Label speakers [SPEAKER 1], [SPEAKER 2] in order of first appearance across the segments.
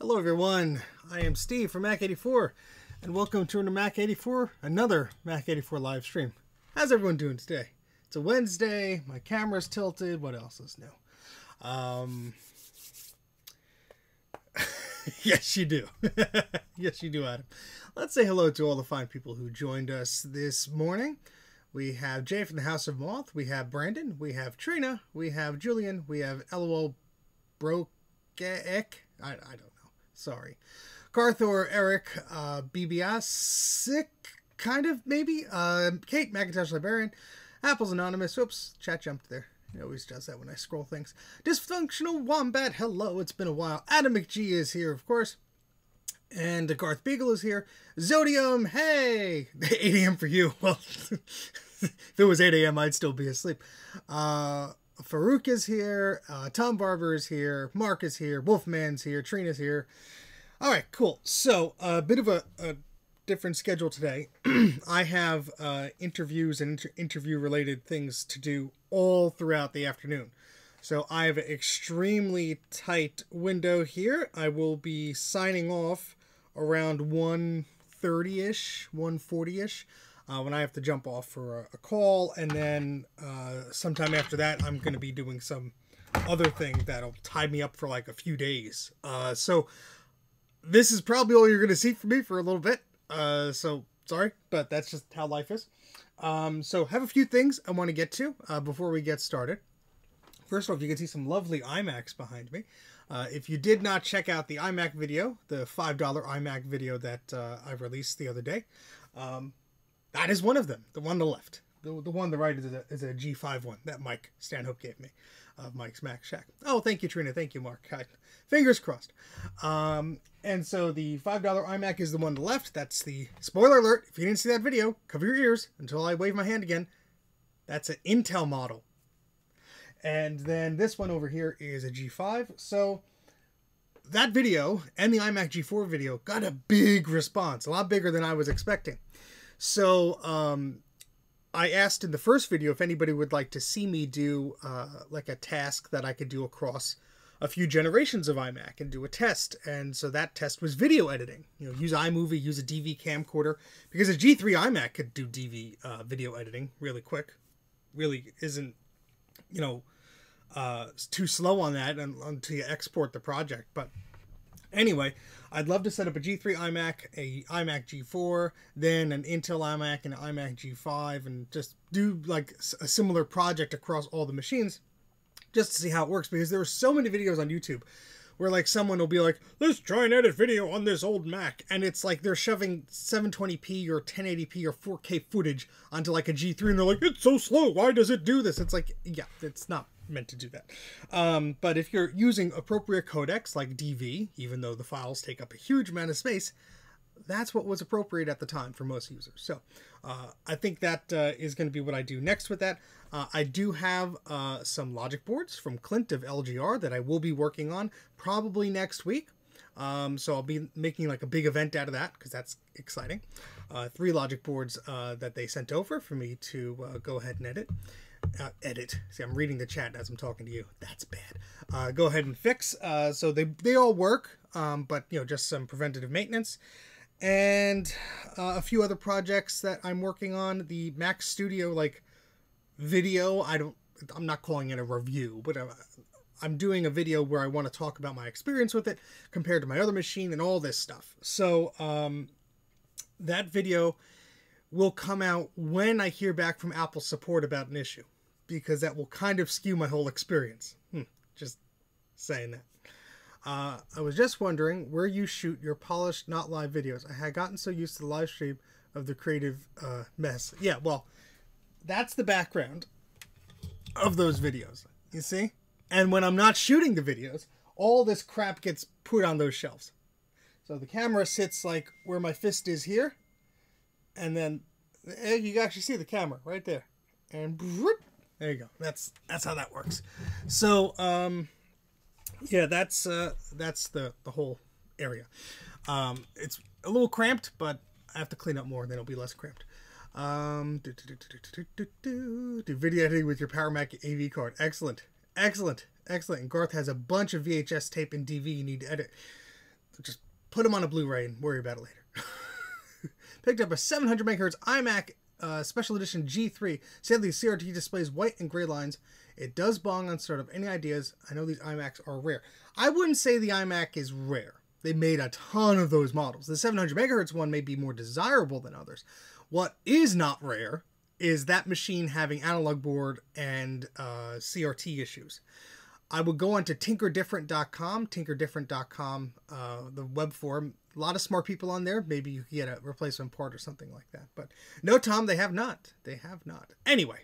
[SPEAKER 1] Hello everyone, I am Steve from Mac84 and welcome to another Mac84, another Mac84 live stream. How's everyone doing today? It's a Wednesday, my camera's tilted, what else is new? Um, yes you do. yes you do Adam. Let's say hello to all the fine people who joined us this morning. We have Jay from the House of Moth, we have Brandon, we have Trina, we have Julian, we have LOL Broke I, I don't. Sorry. Carthor, Eric, uh, BBS, Sick, kind of, maybe. Uh, Kate, Macintosh Librarian, Apple's Anonymous. Oops, chat jumped there. It always does that when I scroll things. Dysfunctional Wombat, hello, it's been a while. Adam McGee is here, of course. And Garth Beagle is here. Zodium, hey! 8 a.m. for you. Well, if it was 8 a.m., I'd still be asleep. Uh, Farouk is here. Uh, Tom Barber is here. Mark is here. Wolfman's here. Trina's here. All right, cool. So a bit of a, a, different schedule today. I have uh, interviews and inter- interview related things to do all throughout the afternoon. So I have an extremely tight window here. I will be signing off around 1.30ish, 1.40ish uh, when I have to jump off for a, a call. And then uh, sometime after that, I'm going to be doing some other thing that'll tie me up for like a few days. Uh, so this is probably all you're going to see from me for a little bit. Uh, so sorry, but that's just how life is. Um, so have a few things I want to get to uh, before we get started. First off, you can see some lovely iMacs behind me. Uh, if you did not check out the iMac video, the $5 iMac video that uh, I released the other day, um, that is one of them. The one on the left. The, the one on the right is a, is a G5 one that Mike Stanhope gave me of Mike's Mac Shack. Oh, thank you, Trina. Thank you, Mark. I, fingers crossed. Um, and so the $5 iMac is the one on the left. That's the spoiler alert. If you didn't see that video, cover your ears until I wave my hand again. That's an Intel model. And then this one over here is a G5. So that video and the iMac G4 video got a big response, a lot bigger than I was expecting. So um, I asked in the first video if anybody would like to see me do uh, like a task that I could do across a few generations of iMac and do a test. And so that test was video editing. You know, use iMovie, use a DV camcorder because a G3 iMac could do DV uh, video editing really quick. Really isn't, you know, uh, too slow on that until you export the project. But anyway, I'd love to set up a G3 iMac, a iMac G4, then an Intel iMac and an iMac G5, and just do like a similar project across all the machines, just to see how it works. Because there are so many videos on YouTube where like someone will be like, let's try and edit video on this old Mac, and it's like they're shoving 720p or 1080p or 4K footage onto like a G3, and they're like, it's so slow. Why does it do this? It's like, yeah, it's not meant to do that. Um, but if you're using appropriate codecs like DV, even though the files take up a huge amount of space, that's what was appropriate at the time for most users. So uh, I think that uh, is going to be what I do next with that. Uh, I do have uh, some logic boards from Clint of LGR that I will be working on probably next week. Um, so I'll be making like a big event out of that because that's exciting. Uh, three logic boards uh, that they sent over for me to go ahead and edit uh, edit. See, I'm reading the chat as I'm talking to you. That's bad. Uh, go ahead and fix. Uh, so they they all work, um, but you know, just some preventative maintenance, and uh, a few other projects that I'm working on. The Mac Studio like video. I don't. I'm not calling it a review, but. Uh, I'm doing a video where I want to talk about my experience with it compared to my other machine and all this stuff. So um, that video will come out when I hear back from Apple support about an issue, because that will kind of skew my whole experience. Hmm, just saying that. Uh, I was just wondering where you shoot your polished, not live videos. I had gotten so used to the live stream of the creative uh, mess. Yeah, well, that's the background of those videos. You see? And when I'm not shooting the videos, all this crap gets put on those shelves. So the camera sits like where my fist is here and then eh, you actually see the camera right there, and there you go. That's that's how that works. So um, yeah, that's uh, that's the the whole area. Um, it's a little cramped, but I have to clean up more, and then it'll be less cramped. Um, do, do, do, do, do video editing with your Power Mac AV card. Excellent, excellent, excellent. And Garth has a bunch of VHS tape and DV you need to edit. just put them on a Blu-ray and worry about it later. Picked up a 700 megahertz iMac uh, Special Edition G3. Sadly, CRT displays white and gray lines. It does bong on startup. Any ideas? I know these iMacs are rare. I wouldn't say the iMac is rare. They made a ton of those models. The 700 megahertz one may be more desirable than others. What is not rare is that machine having analog board and uh, CRT issues. I would go onto tinkerdifferent.com, tinkerdifferent.com, uh, the web forum. A lot of smart people on there. Maybe you could get a replacement part or something like that. But no, Tom, they have not. They have not. Anyway,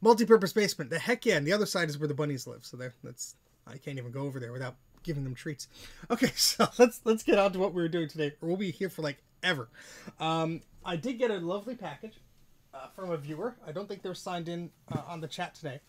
[SPEAKER 1] multi-purpose basement. The heck yeah, and the other side is where the bunnies live. So there, that's I can't even go over there without giving them treats. Okay, so let's let's get on to what we were doing today, or we'll be here for like ever. Um, I did get a lovely package uh, from a viewer. I don't think they're signed in uh, on the chat today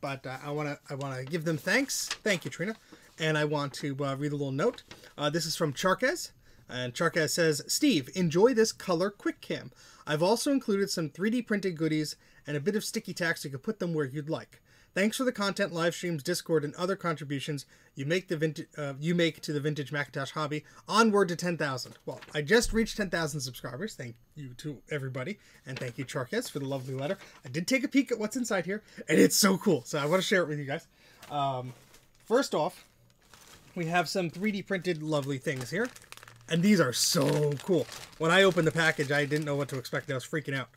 [SPEAKER 1] but uh, I want to I want to give them thanks. Thank you, Trina. And I want to uh, read a little note. Uh, this is from Charkez. And Charkez says, Steve, enjoy this color quick cam. I've also included some 3D printed goodies and a bit of sticky tack so you can put them where you'd like. Thanks for the content, live streams, Discord, and other contributions you make the vintage uh, you make to the vintage Macintosh hobby. Onward to 10,000. Well, I just reached 10,000 subscribers. Thank you to everybody, and thank you Charkes for the lovely letter. I did take a peek at what's inside here, and it's so cool. So I want to share it with you guys. Um, first off, we have some 3D printed lovely things here, and these are so cool. When I opened the package, I didn't know what to expect. I was freaking out.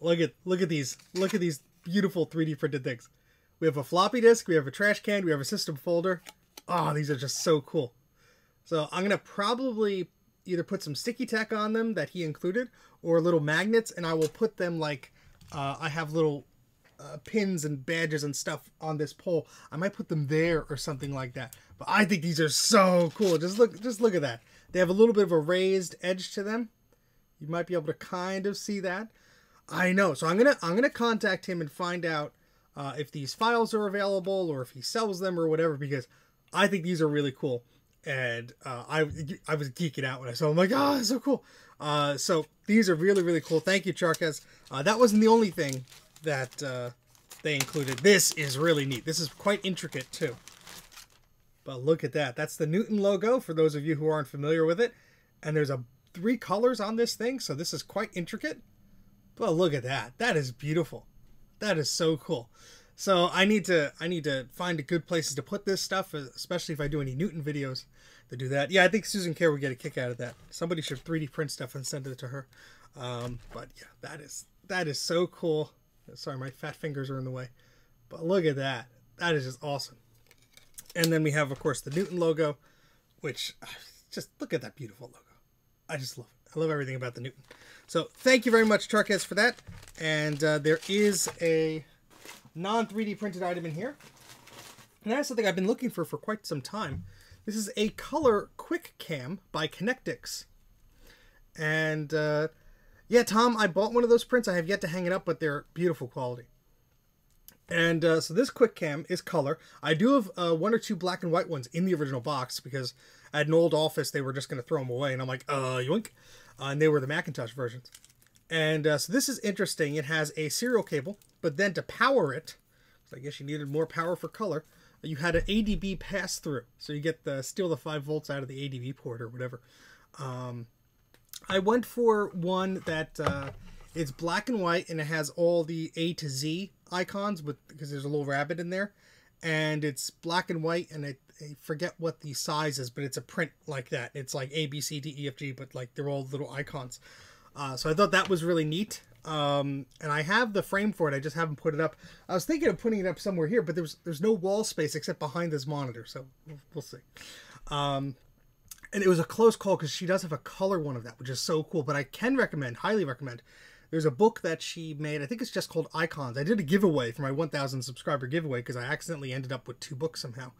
[SPEAKER 1] Look at look at these. Look at these beautiful 3D printed things. We have a floppy disk, we have a trash can, we have a system folder. Oh, these are just so cool. So I'm going to probably either put some sticky tack on them that he included or little magnets and I will put them like uh, I have little uh, pins and badges and stuff on this pole. I might put them there or something like that. But I think these are so cool. Just look just look at that. They have a little bit of a raised edge to them. You might be able to kind of see that. I know. So I'm gonna I'm gonna contact him and find out uh, if these files are available or if he sells them or whatever because I think these are really cool. And uh, I I was geeking out when I saw them. I'm like, oh, so cool. Uh, so these are really really cool. Thank you, Charkes. Uh, that wasn't the only thing that uh, they included. This is really neat. This is quite intricate too. But look at that. That's the Newton logo for those of you who aren't familiar with it. And there's a three colors on this thing, so this is quite intricate. But look at that. That is beautiful. That is so cool. So I need to I need to find a good places to put this stuff, especially if I do any Newton videos to do that. Yeah, I think Susan Kare would get a kick out of that. Somebody should 3D print stuff and send it to her. Um, but yeah, that is that is so cool. Sorry, my fat fingers are in the way. But look at that. That is just awesome. And then we have, of course, the Newton logo, which just look at that beautiful logo. I just love it. I love everything about the Newton. So thank you very much, Charkes, for that. And uh, there is a non 3D printed item in here. And that's something I've been looking for for quite some time. This is a color quick cam by Connectix. And uh, yeah, Tom, I bought one of those prints. I have yet to hang it up, but they're beautiful quality. And uh, so this quick cam is color. I do have uh, one or two black and white ones in the original box because at an old office they were just going to throw them away. And I'm like, uh, yoink uh, and they were the Macintosh versions. And uh, so this is interesting. It has a serial cable, but then to power it, I guess you needed more power for color. You had an ADB pass through, so you get the steal the five volts out of the ADB port or whatever. Um, I went for one that uh, it's black and white and it has all the A to Z icons, with because there's a little rabbit in there, and it's black and white and it I forget what the size is, but it's a print like that. It's like A, B, C, D, E, F, G, but like they're all little icons. Uh, so I thought that was really neat. Um, and I have the frame for it. I just haven't put it up. I was thinking of putting it up somewhere here, but there's there's no wall space except behind this monitor. So we'll, we'll see. Um, and it was a close call because she does have a color one of that, which is so cool. But I can recommend, highly recommend. There's a book that she made. I think it's just called Icons. I did a giveaway for my 1,000 subscriber giveaway because I accidentally ended up with two books somehow.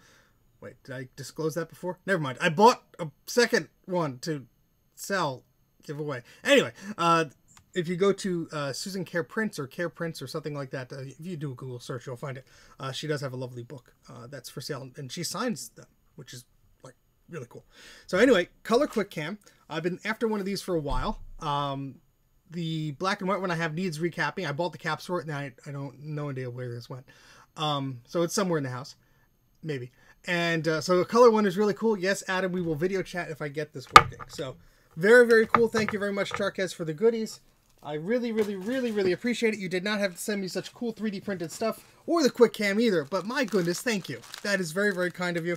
[SPEAKER 1] Wait, did I disclose that before? Never mind. I bought a second one to sell, giveaway. Anyway, uh, if you go to uh, Susan Kare Prints or Kare Prints or something like that, uh, if you do a Google search, you'll find it. Uh, she does have a lovely book uh, that's for sale, and she signs them, which is really cool. So anyway, Color Quick Cam. I've been after one of these for a while. Um, the black and white one I have needs recapping. I bought the caps for it, and I, I don't no idea where this went. Um, so it's somewhere in the house, maybe. And uh, so the color one is really cool. Yes, Adam, we will video chat if I get this working. So very, very cool. Thank you very much, Charquez, for the goodies. I really, really, really, really appreciate it. You did not have to send me such cool 3D printed stuff or the quick cam either, but my goodness, thank you. That is very, very kind of you.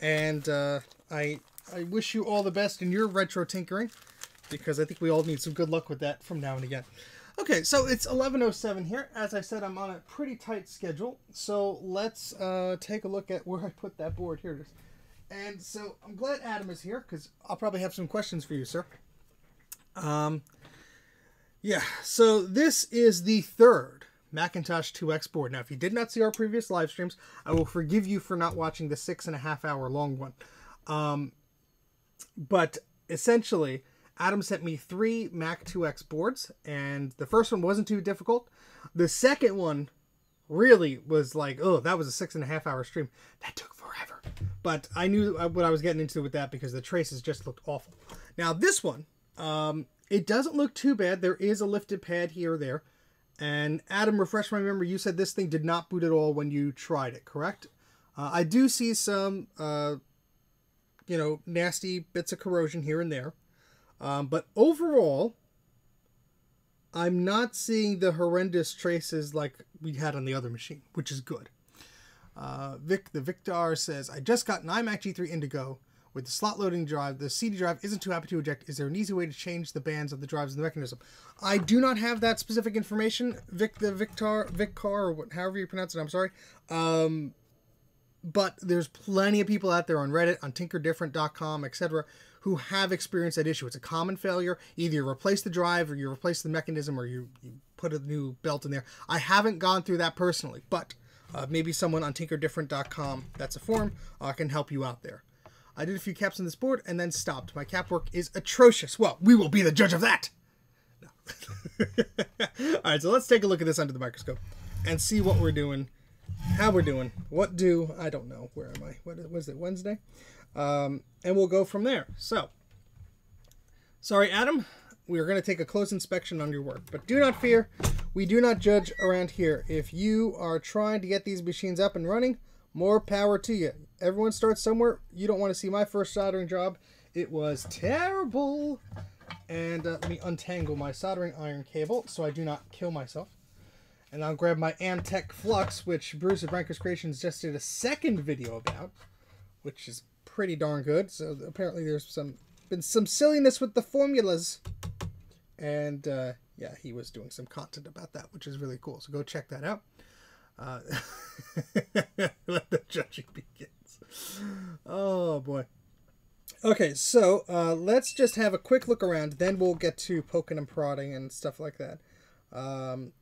[SPEAKER 1] And uh, I, I wish you all the best in your retro tinkering because I think we all need some good luck with that from now and again. Okay, so it's 11.07 here. As I said, I'm on a pretty tight schedule. So let's uh, take a look at where I put that board. Here it is. And so I'm glad Adam is here because I'll probably have some questions for you, sir. Um, yeah, so this is the third Macintosh IIx board. Now, if you did not see our previous live streams, I will forgive you for not watching the six and a half hour long one. Um, but essentially, Adam sent me three Mac IIx boards, and the first one wasn't too difficult. The second one really was like, oh, that was a six and a half hour stream. That took forever. But I knew uh, what I was getting into with that because the traces just looked awful. Now, this one, um, it doesn't look too bad. There is a lifted pad here or there. And Adam, refresh my memory, you said this thing did not boot at all when you tried it, correct? Uh, I do see some, uh, you know, nasty bits of corrosion here and there. Um, but overall, I'm not seeing the horrendous traces like we had on the other machine, which is good. Uh, Vic, the Victor says, I just got an iMac G3 Indigo with the slot loading drive. The CD drive isn't too happy to eject. Is there an easy way to change the bands of the drives in the mechanism? I do not have that specific information, Vic, the Victor, Viccar, or what, however you pronounce it. I'm sorry. Um, but there's plenty of people out there on Reddit, on TinkerDifferent.com, etc., who have experienced that issue. It's a common failure. Either you replace the drive, or you replace the mechanism, or you, you put a new belt in there. I haven't gone through that personally, but uh, maybe someone on TinkerDifferent.com, that's a forum, uh, can help you out there. I did a few caps on this board and then stopped. My cap work is atrocious. Well, we will be the judge of that. No. All right, so let's take a look at this under the microscope and see what we're doing, how we're doing, what do I don't know. Where am I? What was it? Wednesday, um, and we'll go from there. So, sorry, Adam. We are going to take a close inspection on your work, but do not fear. We do not judge around here. If you are trying to get these machines up and running, more power to you. Everyone starts somewhere. You don't want to see my first soldering job. It was terrible. And uh, let me untangle my soldering iron cable so I do not kill myself. And I'll grab my Amtech Flux, which Bruce of Branchus Creations just did a second video about, which is pretty darn good. So apparently there's some been some silliness with the formulas. And uh, yeah, he was doing some content about that, which is really cool. So go check that out. Uh, let the judging begins. Oh boy. Okay, so uh, let's just have a quick look around. Then we'll get to poking and prodding and stuff like that. Um,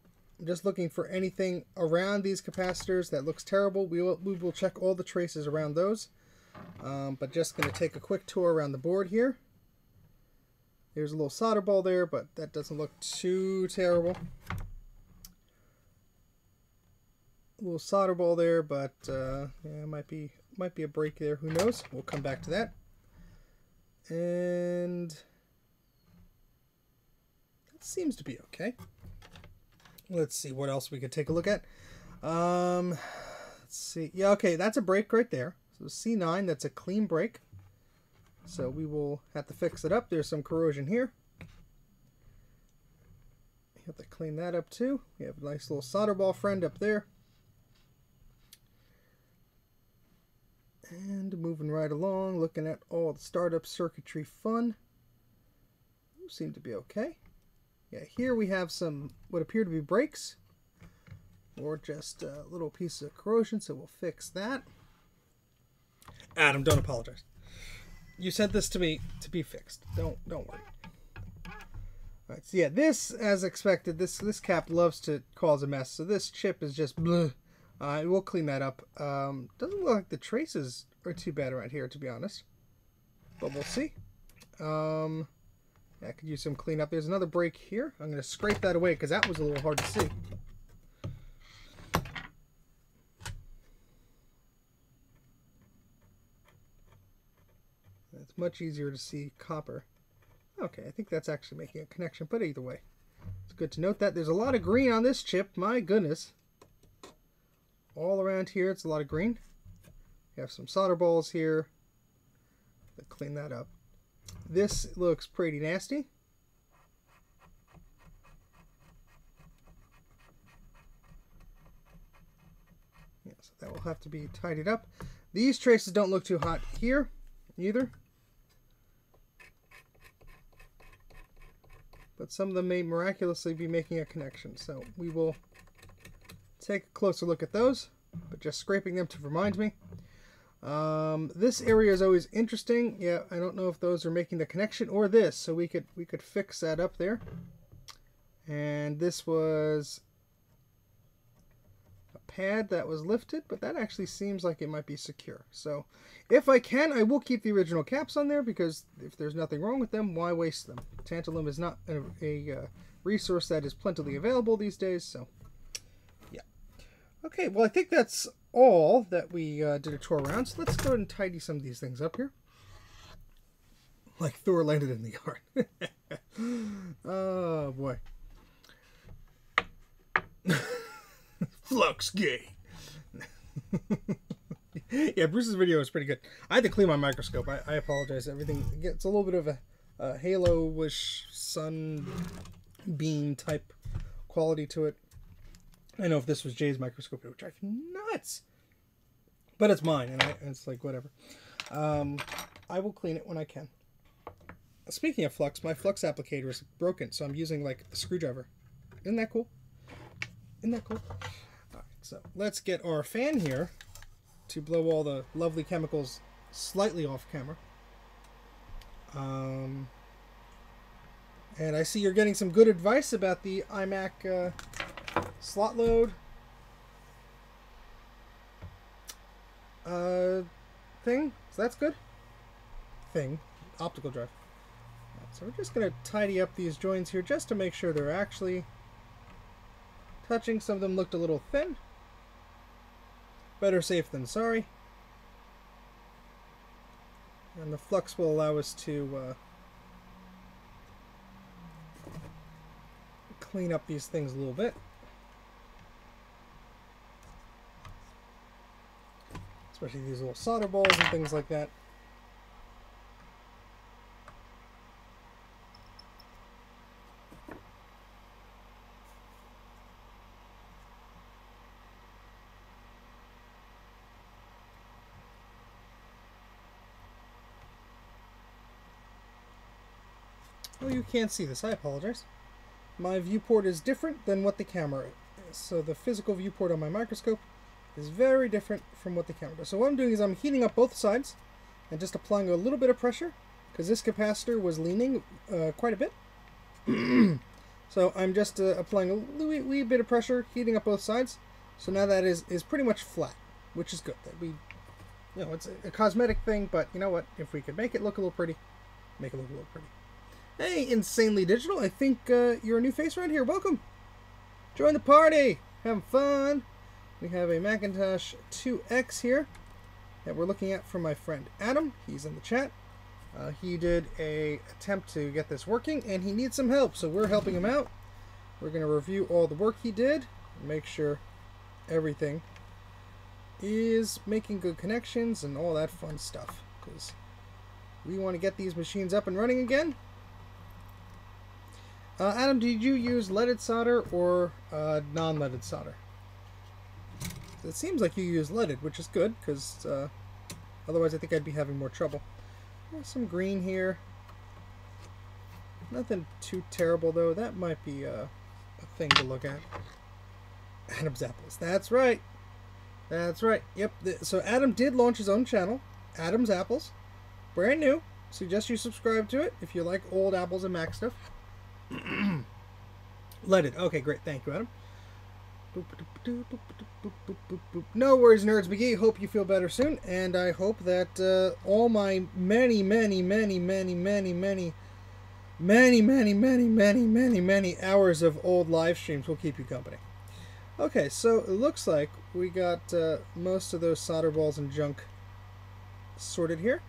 [SPEAKER 1] I'm just looking for anything around these capacitors that looks terrible. We will, we will check all the traces around those. Um, but just going to take a quick tour around the board here. There's a little solder ball there, but that doesn't look too terrible. A little solder ball there, but uh, yeah, might be might be a break there. Who knows? We'll come back to that. And that seems to be okay. Let's see what else we could take a look at. Um, let's see. Yeah, okay, that's a break right there. So C9, that's a clean break. So we will have to fix it up. There's some corrosion here. have to clean that up too. We have a nice little solder ball friend up there. And moving right along, looking at all the startup circuitry fun. Seem to be okay. Yeah, here we have some what appear to be breaks. Or just a little piece of corrosion, so we'll fix that. Adam, don't apologize. You sent this to me to be fixed. Don't don't worry. All right, so yeah, this, as expected, this this cap loves to cause a mess. So this chip is just bleh. Uh, we'll clean that up. Um, doesn't look like the traces are too bad around here, to be honest. But we'll see. Um, I could use some cleanup. There's another break here. I'm going to scrape that away because that was a little hard to see. It's much easier to see copper. Okay, I think that's actually making a connection, but either way. It's good to note that there's a lot of green on this chip. My goodness all around here it's a lot of green We have some solder balls here. Let's clean that up. This looks pretty nasty. Yeah, so that will have to be tidied up. These traces don't look too hot here either. But some of them may miraculously be making a connection. So we will take a closer look at those, but just scraping them to remind me. Um, this area is always interesting. Yeah, I don't know if those are making the connection or this, so we could we could fix that up there. And this was a pad that was lifted, but that actually seems like it might be secure. So if I can, I will keep the original caps on there because if there's nothing wrong with them, why waste them? Tantalum is not a, a uh, resource that is plentifully available these days, so yeah. Okay, well I think that's all that we uh, did a tour around, so let's go and tidy some of these things up here. Like Thor landed in the yard. oh boy. Flux gay. yeah, Bruce's video is pretty good. I had to clean my microscope. I, I apologize. Everything gets a little bit of a, a halo-ish sun beam type quality to it. I know if this was Jay's microscope, it would drive nuts. But it's mine, and, I, it's like whatever. Um, I will clean it when I can. Speaking of flux, my flux applicator is broken, so I'm using like a screwdriver. Isn't that cool? Isn't that cool? So let's get our fan here to blow all the lovely chemicals slightly off camera. Um, and I see you're getting some good advice about the iMac uh, slot load uh, thing. So that's good. Thing. Optical drive. So we're just going to tidy up these joints here just to make sure they're actually touching. Some of them looked a little thin. Better safe than sorry. And the flux will allow us to uh, clean up these things a little bit. Especially these little solder balls and things like that. Oh, you can't see this. I apologize. My viewport is different than what the camera is. So the physical viewport on my microscope is very different from what the camera does. So what I'm doing is I'm heating up both sides and just applying a little bit of pressure because this capacitor was leaning uh, quite a bit. so I'm just uh, applying a wee, wee bit of pressure, heating up both sides. So now that is, is pretty much flat, which is good. That we, you know, it's a, a cosmetic thing, but you know what? If we could make it look a little pretty, make it look a little pretty. Hey, Insanely Digital, I think uh, you're a new face around here. Welcome. Join the party. Having fun. We have a Macintosh IIx here that we're looking at from my friend Adam. He's in the chat. Uh, he did a attempt to get this working, and he needs some help, so we're helping him out. We're going to review all the work he did, make sure everything is making good connections and all that fun stuff, because we want to get these machines up and running again. Uh, Adam, did you use leaded solder or uh, non-leaded solder? It seems like you use leaded, which is good, because uh, otherwise I think I'd be having more trouble. Some green here. Nothing too terrible, though. That might be uh, a thing to look at. Adam's Apples. That's right. That's right. Yep. So Adam did launch his own channel, Adam's Apples. Brand new. Suggest you subscribe to it if you like old apples and Mac stuff. Leaded. Okay, great. Thank you, Adam. No worries, Nerds McGee. Hope you feel better soon, and I hope that uh, all my many, many, many, many, many, many, many, many, many, many, many, many hours of old live streams will keep you company. Okay, so it looks like we got uh, most of those solder balls and junk sorted here.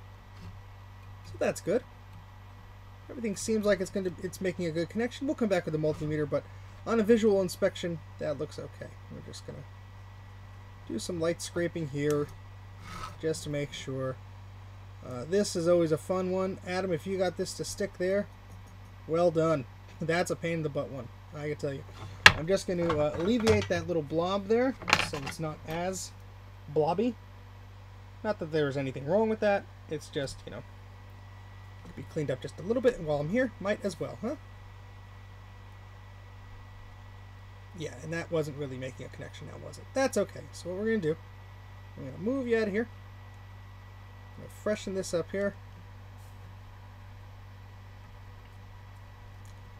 [SPEAKER 1] So that's good. Everything seems like it's going to it's making a good connection. We'll come back with the multimeter, but on a visual inspection, that looks okay. We're just going to do some light scraping here. just to make sure. Uh, this is always a fun one. Adam, if you got this to stick there, well done. That's a pain in the butt one, I can tell you. I'm just going to uh, alleviate that little blob there so it's not as blobby. Not that there's anything wrong with that. It's just, you know, be cleaned up just a little bit. And while I'm here, might as well, huh? Yeah, and that wasn't really making a connection now, was it? That's okay. So what we're going to do, I'm going to move you out of here. I'm going to freshen this up here.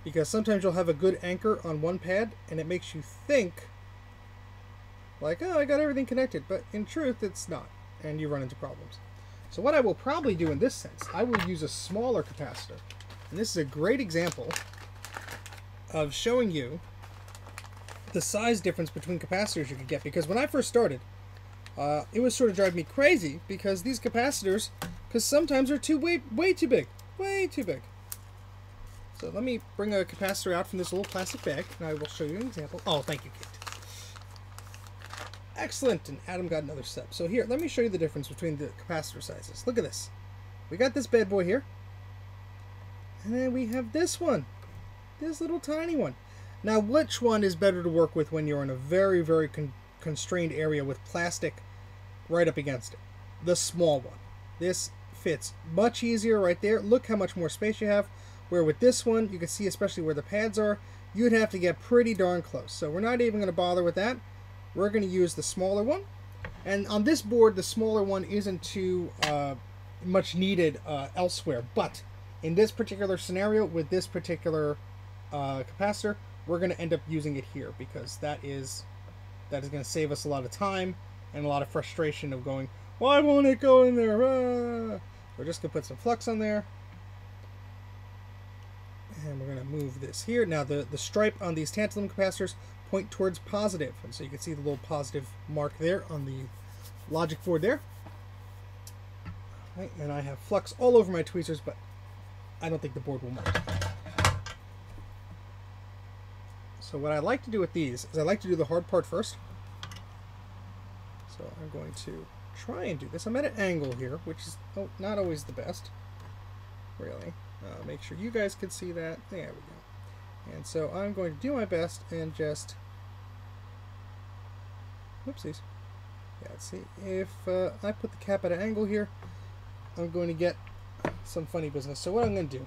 [SPEAKER 1] Because sometimes you'll have a good anchor on one pad, and it makes you think, like, oh, I got everything connected. But in truth, it's not, and you run into problems. So what I will probably do in this sense, I will use a smaller capacitor. And this is a great example of showing you the size difference between capacitors you could get. Because when I first started, uh, it was sort of driving me crazy because these capacitors, because sometimes they're too way, way too big. Way too big. So let me bring a capacitor out from this little plastic bag, and I will show you an example. Oh, thank you, Kate. Excellent, and Adam got another step. So here, let me show you the difference between the capacitor sizes. Look at this. We got this bad boy here, and then we have this one. This little tiny one. Now, which one is better to work with when you're in a very, very con constrained area with plastic right up against it? The small one. This fits much easier right there. Look how much more space you have. Where with this one, you can see especially where the pads are, you'd have to get pretty darn close. So we're not even going to bother with that. We're going to use the smaller one. And on this board, the smaller one isn't too uh, much needed uh, elsewhere. But in this particular scenario, with this particular uh, capacitor, we're going to end up using it here because that is that is going to save us a lot of time and a lot of frustration of going, why won't it go in there? Ah! We're just going to put some flux on there and we're going to move this here. Now the, the stripe on these tantalum capacitors point towards positive, and so you can see the little positive mark there on the logic board there. Right, and I have flux all over my tweezers, but I don't think the board will mind. So what I like to do with these is I like to do the hard part first. So I'm going to try and do this. I'm at an angle here, which is oh, not always the best, really. Uh, make sure you guys can see that. There we go. And so I'm going to do my best and just... Whoopsies. Yeah, let's see. If uh, I put the cap at an angle here, I'm going to get some funny business. So what I'm going to do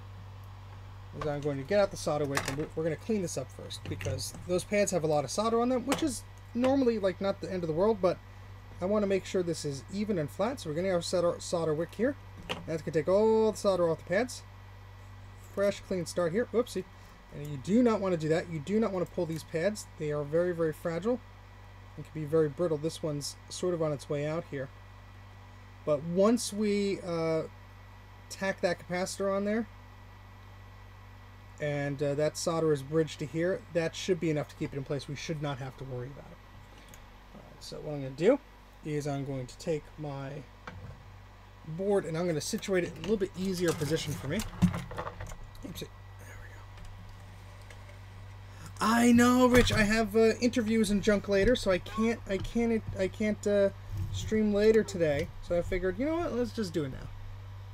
[SPEAKER 1] is I'm going to get out the solder wick and we're going to clean this up first because those pads have a lot of solder on them, which is normally like not the end of the world, but I want to make sure this is even and flat. So we're going to have solder, solder wick here. That's going to take all the solder off the pads fresh, clean start here. Whoopsie. And you do not want to do that. You do not want to pull these pads. They are very, very fragile. It can be very brittle. This one's sort of on its way out here. But once we uh, tack that capacitor on there, and uh, that solder is bridged to here, that should be enough to keep it in place. We should not have to worry about it. so what I'm going to do is I'm going to take my board and I'm going to situate it in a little bit easier position for me. There we go. I know, Rich. I have uh, interviews and junk later, so I can't. I can't. I can't uh, stream later today. So I figured, you know what? Let's just do it now.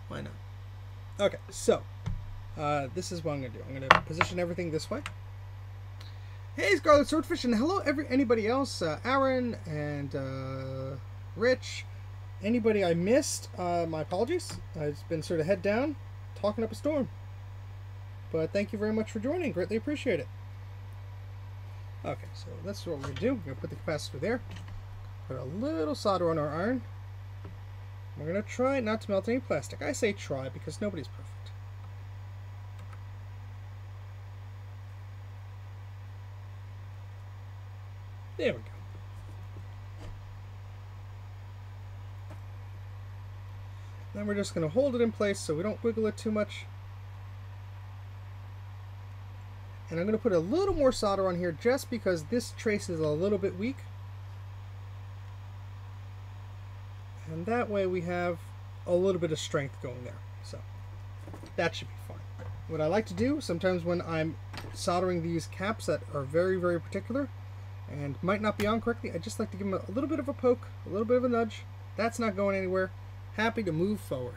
[SPEAKER 1] Why not? Okay. So uh, this is what I'm gonna do. I'm gonna position everything this way. Hey, Scarlet Swordfish, and hello, every anybody else, uh, Aaron and uh, Rich, anybody I missed. Uh, my apologies. I've been sort of head down, talking up a storm. But thank you very much for joining. Greatly appreciate it. Okay, so that's what we're going to do. We're going to put the capacitor there. Put a little solder on our iron. We're going to try not to melt any plastic. I say try because nobody's perfect. There we go. Then we're just going to hold it in place so we don't wiggle it too much. And I'm going to put a little more solder on here just because this trace is a little bit weak. And that way we have a little bit of strength going there. So that should be fine. What I like to do sometimes when I'm soldering these caps that are very, very particular and might not be on correctly, I just like to give them a little bit of a poke, a little bit of a nudge. That's not going anywhere. Happy to move forward.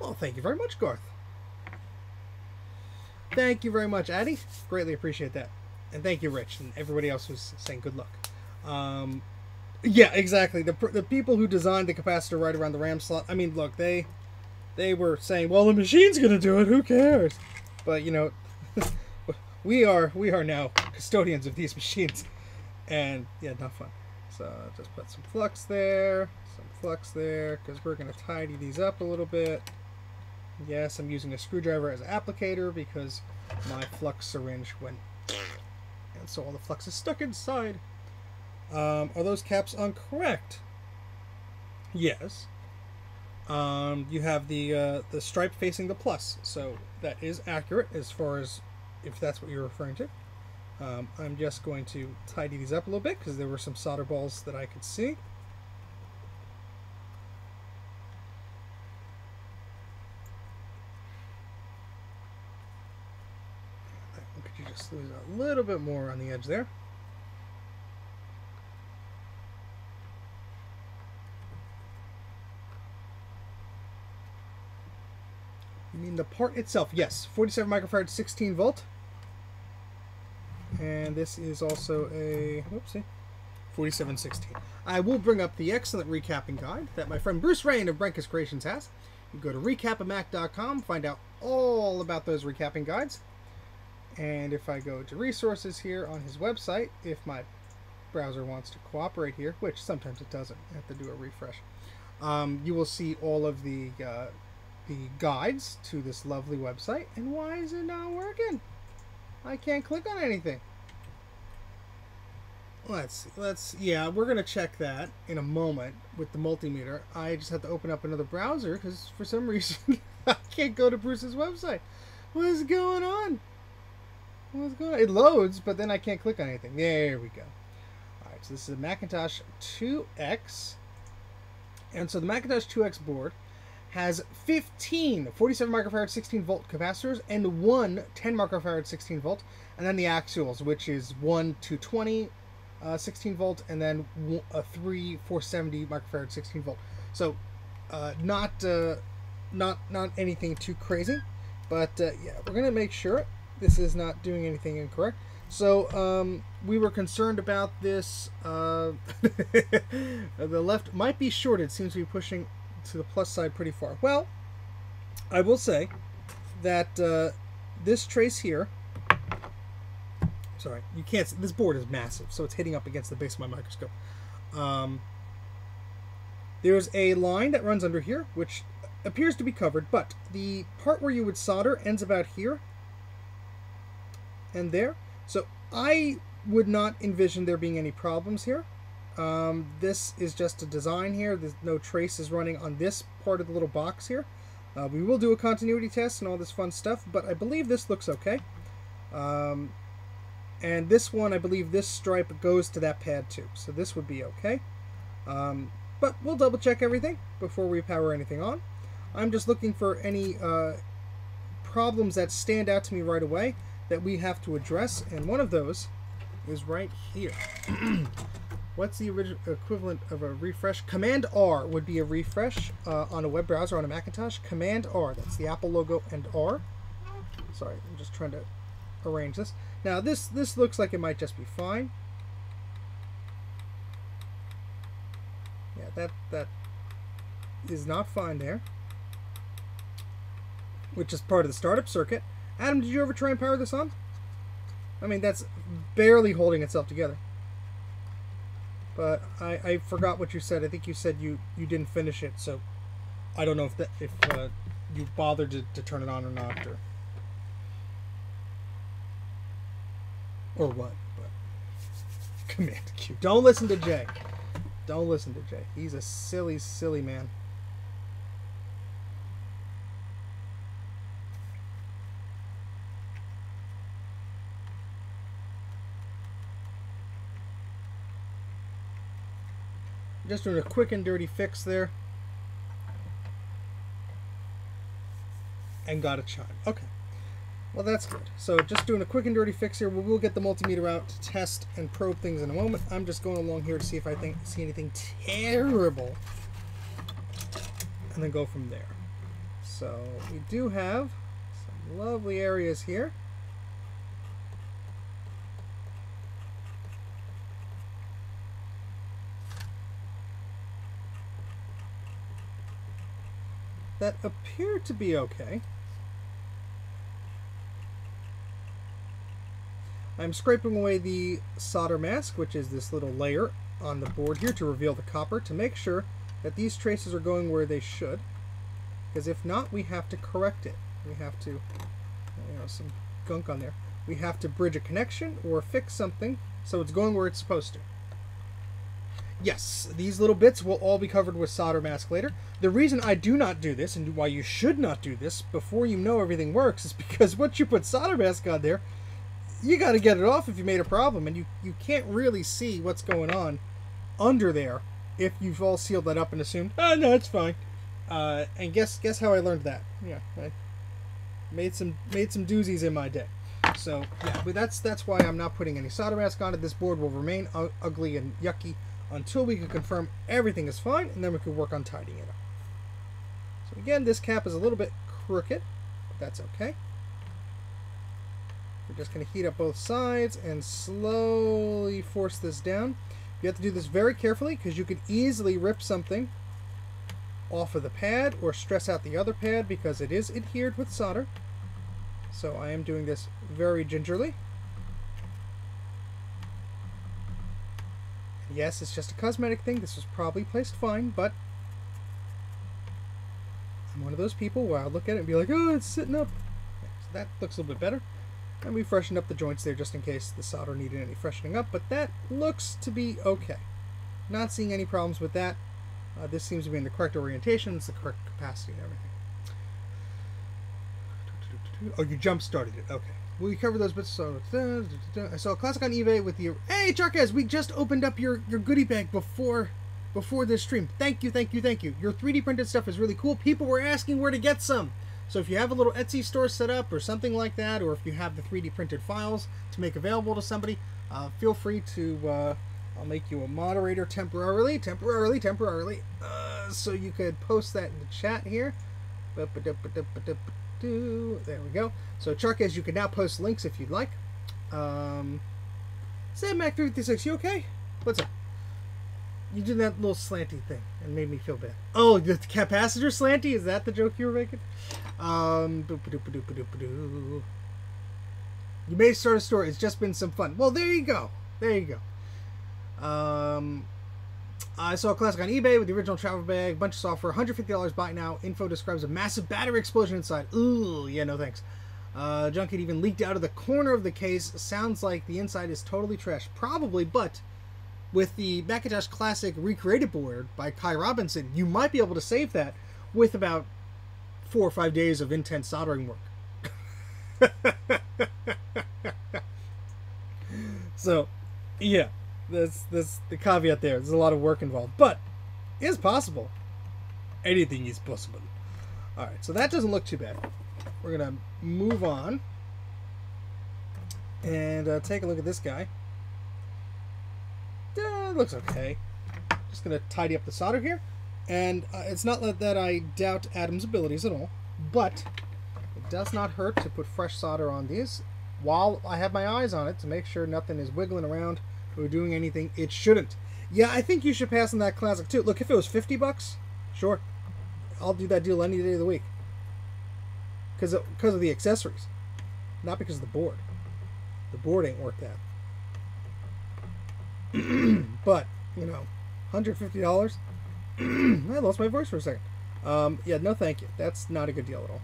[SPEAKER 1] Well, thank you very much, Garth. Thank you very much, Addy. Greatly appreciate that. And thank you, Rich, and everybody else who's saying good luck. Um, yeah, exactly. The, the people who designed the capacitor right around the RAM slot, I mean, look, they they were saying, well, the machine's going to do it. Who cares? But, you know, we are we are now custodians of these machines. And, yeah, not fun. So just put some flux there, some flux there, because we're going to tidy these up a little bit. Yes, I'm using a screwdriver as an applicator because my flux syringe went... And so all the flux is stuck inside. Um, are those caps on correct? Yes. Um, you have the uh, the stripe facing the plus, so that is accurate as far as if that's what you're referring to. Um, I'm just going to tidy these up a little bit because there were some solder balls that I could see. Could you just lose a little bit more on the edge there? You mean the part itself? Yes, 47 microfarad, 16 volt. And this is also a, whoopsie, 4716. I will bring up the excellent recapping guide that my friend Bruce Rain of Branchus Creations has. You go to recapamac.com, find out all about those recapping guides. And if I go to resources here on his website, if my browser wants to cooperate here, which sometimes it doesn't, I have to do a refresh, um, you will see all of the uh, the guides to this lovely website. And why is it not working? I can't click on anything. Let's see. Let's yeah, we're gonna check that in a moment with the multimeter. I just have to open up another browser because for some reason I can't go to Bruce's website. What is going on? What's going on? It loads, but then I can't click on anything. There we go. All right, so this is a Macintosh IIx, and so the Macintosh IIx board has 15 47 microfarad 16 volt capacitors and one 10 microfarad 16 volt and then the axials which is 1 to 20 uh, 16 volt and then a 3 470 microfarad 16 volt. So uh, not uh, not not anything too crazy but uh, yeah we're gonna make sure this is not doing anything incorrect. So um, we were concerned about this uh, the left might be shorted seems to be pushing to the plus side pretty far. Well, I will say that uh, this trace here, sorry, you can't see, this board is massive, so it's hitting up against the base of my microscope. Um, there's a line that runs under here, which appears to be covered, but the part where you would solder ends about here and there. So I would not envision there being any problems here. Um, this is just a design here. There's no traces running on this part of the little box here. Uh, we will do a continuity test and all this fun stuff, but I believe this looks okay. Um, and this one, I believe this stripe goes to that pad too, so this would be okay. Um, but we'll double check everything before we power anything on. I'm just looking for any uh, problems that stand out to me right away that we have to address, and one of those is right here. What's the original equivalent of a refresh? Command R would be a refresh uh, on a web browser on a Macintosh. Command R, that's the Apple logo and R. Sorry, I'm just trying to arrange this. Now this this looks like it might just be fine. Yeah, that that is not fine there. Which is part of the startup circuit. Adam, did you ever try and power this on? I mean, that's barely holding itself together. But I, I forgot what you said. I think you said you, you didn't finish it, so I don't know if that if uh, you bothered to, to turn it on or not, or or what. But Command Q. Don't listen to Jay. Don't listen to Jay. He's a silly, silly man. Just doing a quick and dirty fix there. And got a chime. Okay. Well, that's good. So just doing a quick and dirty fix here. We will get the multimeter out to test and probe things in a moment. I'm just going along here to see if I think see anything terrible. And then go from there. So we do have some lovely areas here. That appear to be okay. I'm scraping away the solder mask, which is this little layer on the board here to reveal the copper to make sure that these traces are going where they should. Because if not, we have to correct it. We have to, you know, some gunk on there. We have to bridge a connection or fix something so it's going where it's supposed to. Yes, these little bits will all be covered with solder mask later. The reason I do not do this, and why you should not do this before you know everything works, is because once you put solder mask on there, you got to get it off if you made a problem, and you you can't really see what's going on under there if you've all sealed that up and assumed, oh no, it's fine. Uh, and guess guess how I learned that? Yeah, I made some made some doozies in my day. So yeah, but that's that's why I'm not putting any solder mask on it. This board will remain ugly and yucky until we can confirm everything is fine, and then we can work on tidying it up. So again, this cap is a little bit crooked, but that's okay. We're just going to heat up both sides and slowly force this down. You have to do this very carefully because you could easily rip something off of the pad or stress out the other pad because it is adhered with solder. So I am doing this very gingerly. Yes, it's just a cosmetic thing. This was probably placed fine, but I'm one of those people where I'll look at it and be like, oh, it's sitting up. so that looks a little bit better. And we freshened up the joints there just in case the solder needed any freshening up, but that looks to be okay. Not seeing any problems with that. Uh, this seems to be in the correct orientation, it's the correct capacity and everything. Oh, you jump started it. Okay. We cover those bits. So I saw a classic on eBay with the hey Charkez, we just opened up your your goodie bag before before this stream. Thank you, thank you, thank you. Your 3D printed stuff is really cool. People were asking where to get some. So if you have a little Etsy store set up or something like that, or if you have the 3D printed files to make available to somebody, uh, feel free to. Uh, I'll make you a moderator temporarily, temporarily, temporarily, uh, so you could post that in the chat here. There we go. So Charkez, you can now post links if you'd like. Um, Sam Mac 356, you okay? What's up? You did that little slanty thing and made me feel bad. Oh, the capacitor slanty? Is that the joke you were making? Um, you may start a store. It's just been some fun. Well, there you go. There you go. Um, I saw a classic on eBay with the original travel bag, bunch of software, $150 buy now. Info describes a massive battery explosion inside. Ooh, yeah, no thanks. Uh, junk had even leaked out of the corner of the case. Sounds like the inside is totally trash. Probably, but with the Macintosh Classic Recreated Board by Kai Robinson, you might be able to save that with about four or five days of intense soldering work. so, yeah, that's that's the caveat there. There's a lot of work involved, but it's possible. Anything is possible. All right, so that doesn't look too bad. We're gonna move on and uh, take a look at this guy. It looks okay. Just gonna tidy up the solder here. And uh, it's not that I doubt Adam's abilities at all, but it does not hurt to put fresh solder on these while I have my eyes on it to make sure nothing is wiggling around or doing anything it shouldn't. Yeah, I think you should pass on that classic too. Look, if it was 50 bucks, sure. I'll do that deal any day of the week. Because of, because of the accessories, not because of the board. The board ain't worth that. but, you know, $150? I lost my voice for a second. Um, yeah, no thank you. That's not a good deal at all.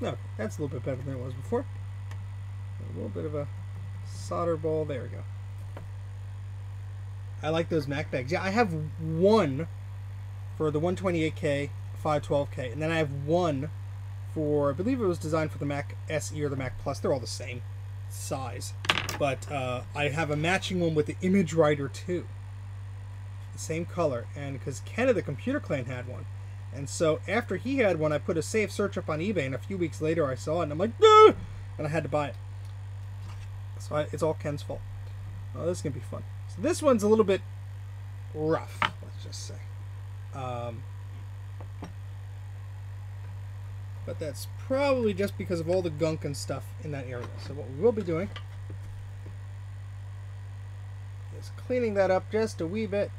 [SPEAKER 1] No, that's a little bit better than it was before. A little bit of a solder ball. There we go. I like those Mac bags. Yeah, I have one for the 128K, 512K, and then I have one for, I believe it was designed for the Mac SE or the Mac Plus. They're all the same size. But uh, I have a matching one with the ImageWriter too. the same color, and because Ken of the Computer Clan had one, and so after he had one, I put a safe search up on eBay, and a few weeks later I saw it, and I'm like, no, and I had to buy it. So I, it's all Ken's fault. Oh, this is gonna be fun. So this one's a little bit rough, let's just say. Um, but that's probably just because of all the gunk and stuff in that area. So what we will be doing is cleaning that up just a wee bit.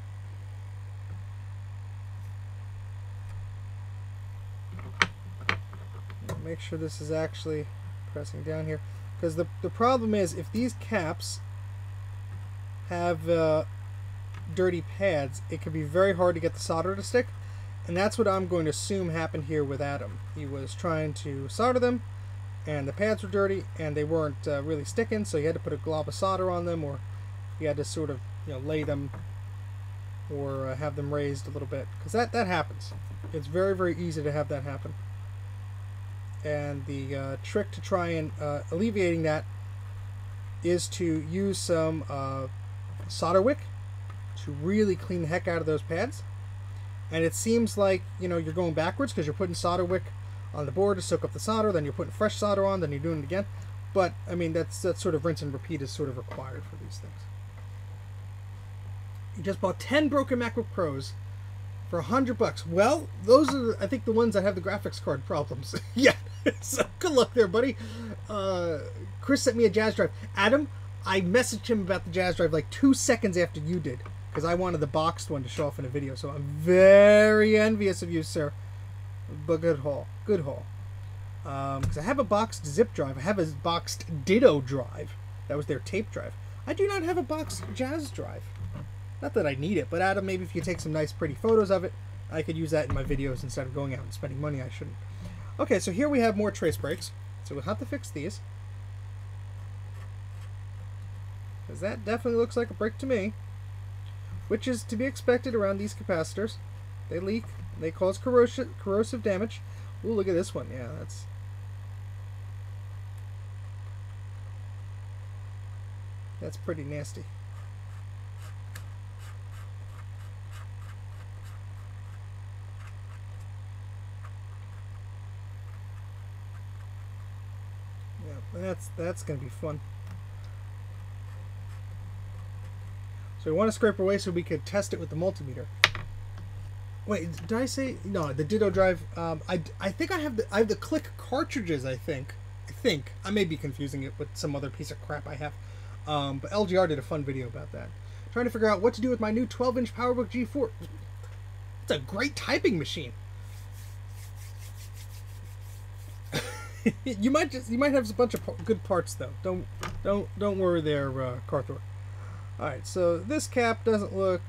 [SPEAKER 1] Make sure this is actually pressing down here. Because the, the problem is, if these caps have uh, dirty pads, it can be very hard to get the solder to stick. And that's what I'm going to assume happened here with Adam. He was trying to solder them, and the pads were dirty, and they weren't uh, really sticking, so he had to put a glob of solder on them, or he had to sort of you know lay them or uh, have them raised a little bit because that that happens. It's very very easy to have that happen. And the uh, trick to try and uh, alleviating that is to use some uh, solder wick to really clean the heck out of those pads. And it seems like you know you're going backwards because you're putting solder wick on the board to soak up the solder then you're putting fresh solder on then you're doing it again. But i mean that's that sort of rinse and repeat is sort of required for these things. You just bought 10 broken macbook pros for a 100 bucks well those are i think the ones that have the graphics card problems yeah so good luck there buddy uh, chris sent me a Jaz drive adam i messaged him about the Jaz drive like two seconds after you did because I wanted the boxed one to show off in a video. So I'm very envious of you, sir. But good haul, good haul. Because um, I have a boxed zip drive. I have a boxed Ditto drive. That was their tape drive. I do not have a boxed Jaz drive. Not that I need it, but Adam, maybe if you take some nice, pretty photos of it, I could use that in my videos instead of going out and spending money I shouldn't. Okay, so here we have more trace breaks. So we'll have to fix these. Because that definitely looks like a break to me which is to be expected around these capacitors. They leak, they cause corrosive, corrosive damage. Ooh, look at this one. Yeah, that's... That's pretty nasty. That's that's gonna be fun. So we want to scrape away so we could test it with the multimeter. Wait, did I say no? The Ditto drive. Um, I, I think I have the I have the Clik cartridges. I think I think I may be confusing it with some other piece of crap I have. Um, but LGR did a fun video about that. Trying to figure out what to do with my new 12-inch PowerBook G4. It's a great typing machine. you might just you might have a bunch of good parts though. Don't don't don't worry there, uh, Carthor. Alright, so this cap doesn't look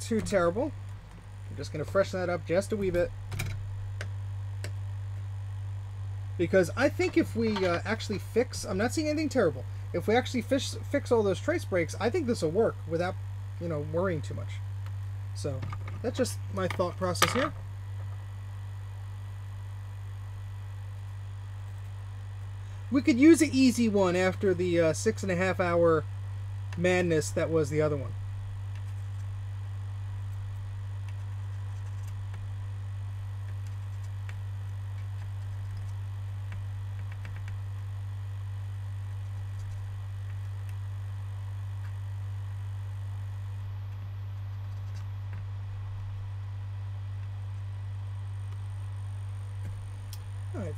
[SPEAKER 1] too terrible. I'm just to freshen that up just a wee bit. Because I think if we uh, actually fix, I'm not seeing anything terrible. If we actually fix, fix all those trace breaks, I think this will work without, you know, worrying too much. So, that's just my thought process here. We could use an easy one after the uh, six and a half hour madness that was the other one.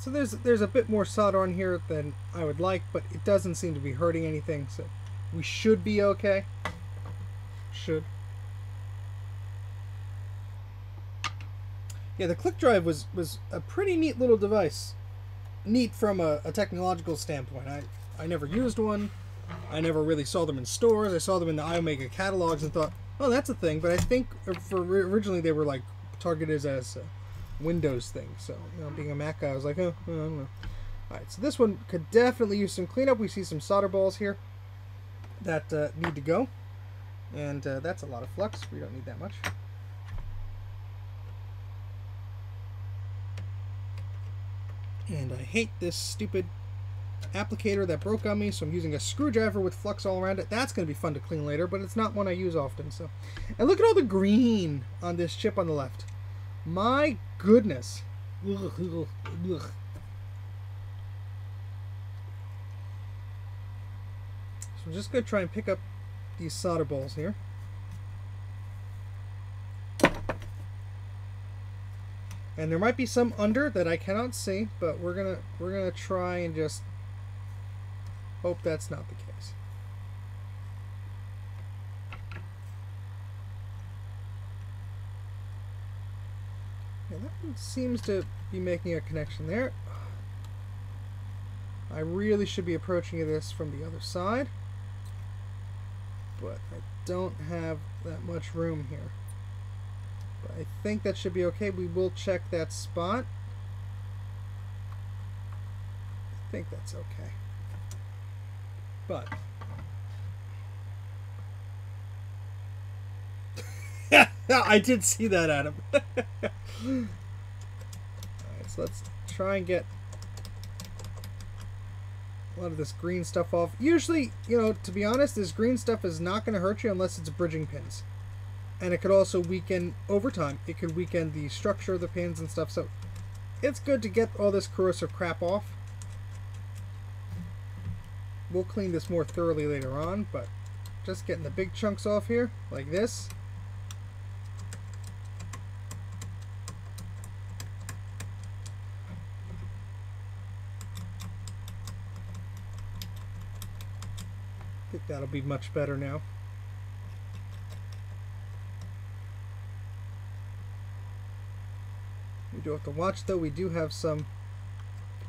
[SPEAKER 1] So there's there's a bit more solder on here than I would like, but it doesn't seem to be hurting anything, so we should be okay. Should. Yeah, the Clik drive was, was a pretty neat little device. Neat from a, a technological standpoint. I, I never used one. I never really saw them in stores. I saw them in the Iomega catalogs and thought, oh, that's a thing. But I think for originally they were like targeted as Windows thing. So, you know, being a Mac guy, I was like, oh, I don't know. All right, so this one could definitely use some cleanup. We see some solder balls here that uh, need to go. And uh, that's a lot of flux. We don't need that much. And I hate this stupid applicator that broke on me, so I'm using a screwdriver with flux all around it. That's going to be fun to clean later, but it's not one I use often. So, And look at all the green on this chip on the left. My goodness. Ugh, ugh, ugh. So I'm just going to try and pick up these solder balls here. And there might be some under that I cannot see, but we're gonna we're gonna try and just hope that's not the case. Yeah, that one seems to be making a connection there. I really should be approaching this from the other side, but I don't have that much room here. But I think that should be okay. We will check that spot. I think that's okay. But I did see that, Adam. So let's try and get a lot of this green stuff off. Usually, you know, to be honest, this green stuff is not going to hurt you unless it's bridging pins and it could also weaken over time. It could weaken the structure of the pins and stuff. So it's good to get all this corrosive crap off. We'll clean this more thoroughly later on, but just getting the big chunks off here, like this. That'll be much better now. We do have to watch though, we do have some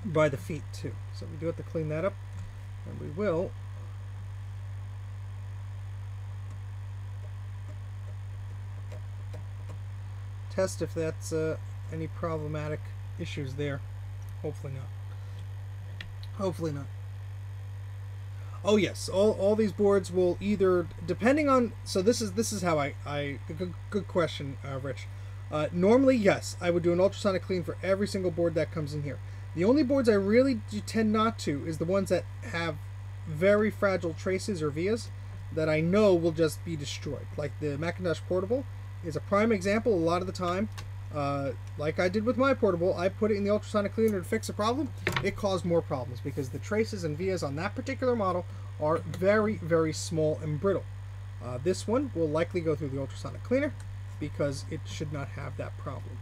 [SPEAKER 1] by the feet too. So we do have to clean that up. And we will. Test if that's uh, any problematic issues there. Hopefully not. Hopefully not. Oh yes, all, all these boards will either depending on so this is this is how I I good, good question, uh, Rich. Uh, normally, yes, I would do an ultrasonic clean for every single board that comes in here. The only boards I really do tend not to is the ones that have very fragile traces or vias that I know will just be destroyed. Like the Macintosh Portable is a prime example. A lot of the time, uh, like I did with my portable, I put it in the ultrasonic cleaner to fix a problem. It caused more problems because the traces and vias on that particular model are very, very small and brittle. Uh, this one will likely go through the ultrasonic cleaner because it should not have that problem.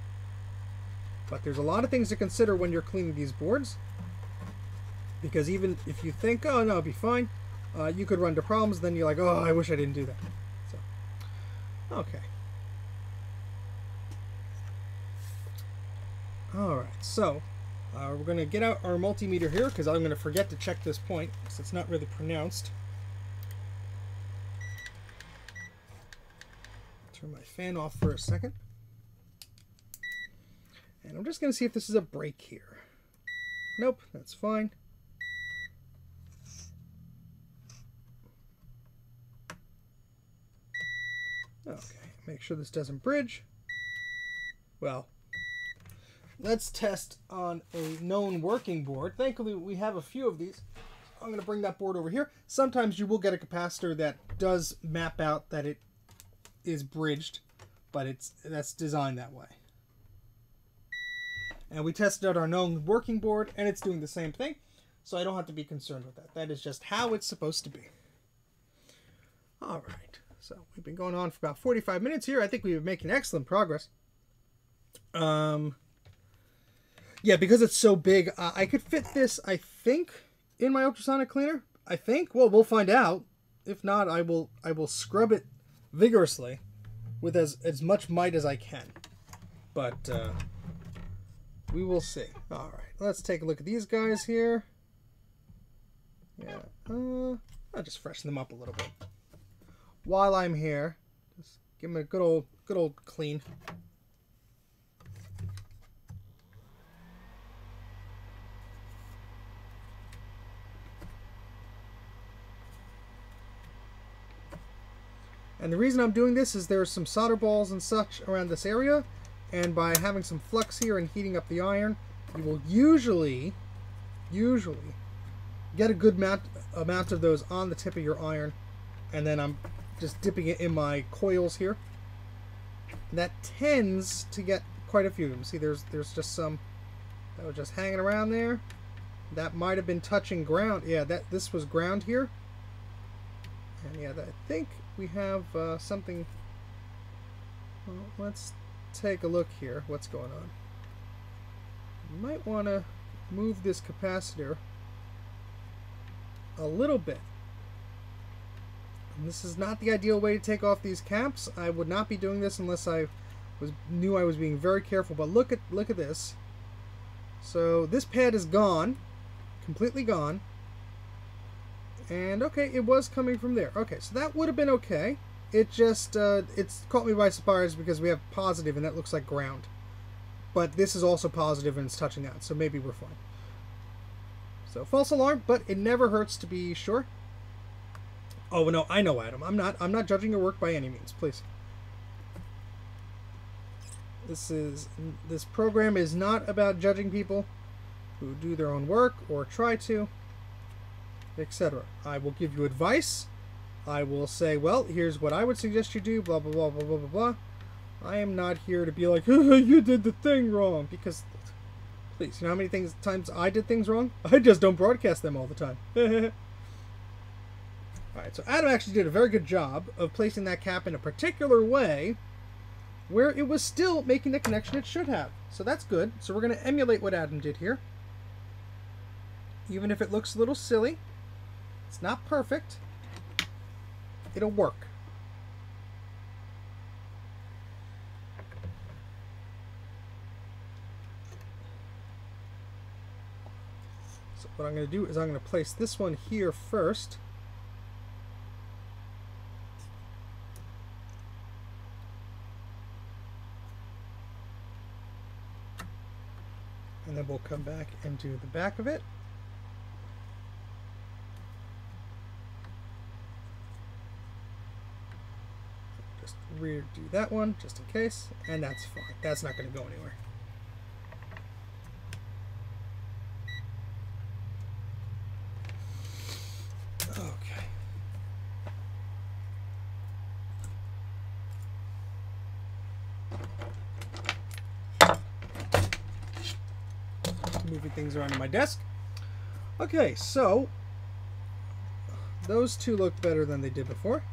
[SPEAKER 1] But there's a lot of things to consider when you're cleaning these boards. Because even if you think, oh no, it'll be fine, uh, you could run into problems, then you're like, oh, I wish I didn't do that. So, okay. Alright, so uh, we're going to get out our multimeter here because I'm going to forget to check this point because it's not really pronounced. turn my fan off for a second. And I'm just going to see if this is a break here. Nope, that's fine. Okay, make sure this doesn't bridge. Well, let's test on a known working board. Thankfully, we have a few of these. I'm going to bring that board over here. Sometimes you will get a capacitor that does map out that it is bridged, but it's that's designed that way. And we tested out our known working board, and it's doing the same thing, so I don't have to be concerned with that. That is just how it's supposed to be. All right, so we've been going on for about 45 minutes here. I think we've been making excellent progress. Um, yeah, because it's so big, uh, I could fit this, I think, in my ultrasonic cleaner. I think. Well, we'll find out. If not, I will I will scrub it vigorously with as, as much might as I can. But uh, we will see. All right, let's take a look at these guys here. Yeah, uh, I'll just freshen them up a little bit. While I'm here, just give them a good old, good old clean. And the reason I'm doing this is there are some solder balls and such around this area, and by having some flux here and heating up the iron, you will usually, usually, get a good amount amount of those on the tip of your iron, and then I'm just dipping it in my coils here. And that tends to get quite a few. See, there's there's just some that were just hanging around there. That might have been touching ground. Yeah, that this was ground here. And yeah, that, I think we have uh, something. Well, let's take a look here. What's going on? You might want to move this capacitor a little bit. And this is not the ideal way to take off these caps. I would not be doing this unless I was knew I was being very careful. But look at look at this. So this pad is gone, completely gone. And okay, it was coming from there. Okay, so that would have been okay. It just uh, it's caught me by surprise because we have positive and that looks like ground. But this is also positive and it's touching that, so maybe we're fine. So false alarm, but it never hurts to be sure. Oh no, I know Adam. I'm not I'm not judging your work by any means, please. This is this program is not about judging people who do their own work or try to, etc. I will give you advice. I will say, well, here's what I would suggest you do, blah blah blah blah blah blah blah. I am not here to be like, you did the thing wrong because please, you know how many things times I did things wrong? I just don't broadcast them all the time. Alright, so Adam actually did a very good job of placing that cap in a particular way where it was still making the connection it should have. So that's good. So we're going to emulate what Adam did here. Even if it looks a little silly, it's not perfect, it'll work. So what I'm going to do is I'm going to place this one here first. and then we'll come back and do the back of it. Just redo that one just in case, and that's fine. That's not going to go anywhere. Okay. Moving things around my desk. Okay, so those two look better than they did before.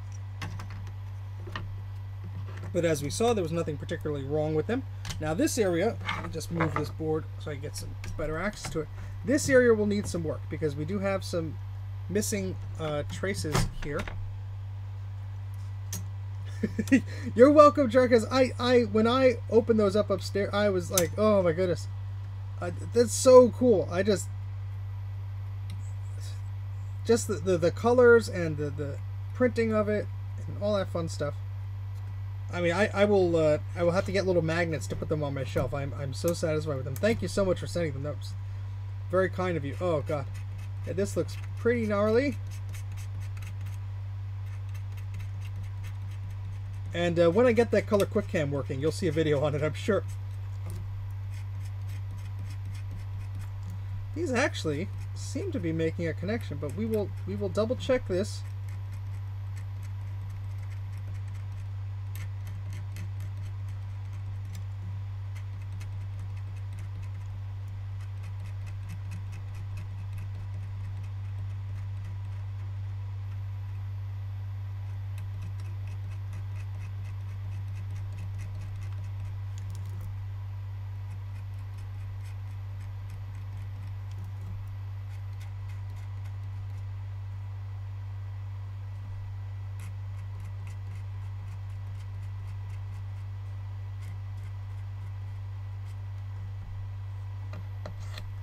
[SPEAKER 1] But as we saw, there was nothing particularly wrong with them. Now this area, just move this board so I get some better access to it. This area will need some work because we do have some missing uh, traces here. You're welcome, Jerkers. I, I, when I opened those up upstairs, I was like, oh my goodness. That's so cool. I just just the, the, the colors and the, the printing of it and all that fun stuff. I mean, I, I will uh, I will have to get little magnets to put them on my shelf. I'm, I'm so satisfied with them. Thank you so much for sending them. That was very kind of you. Oh, God. Yeah, this looks pretty gnarly. And uh, when I get that color QuickCam working, you'll see a video on it, I'm sure. These actually seem to be making a connection, but we will we will double check this.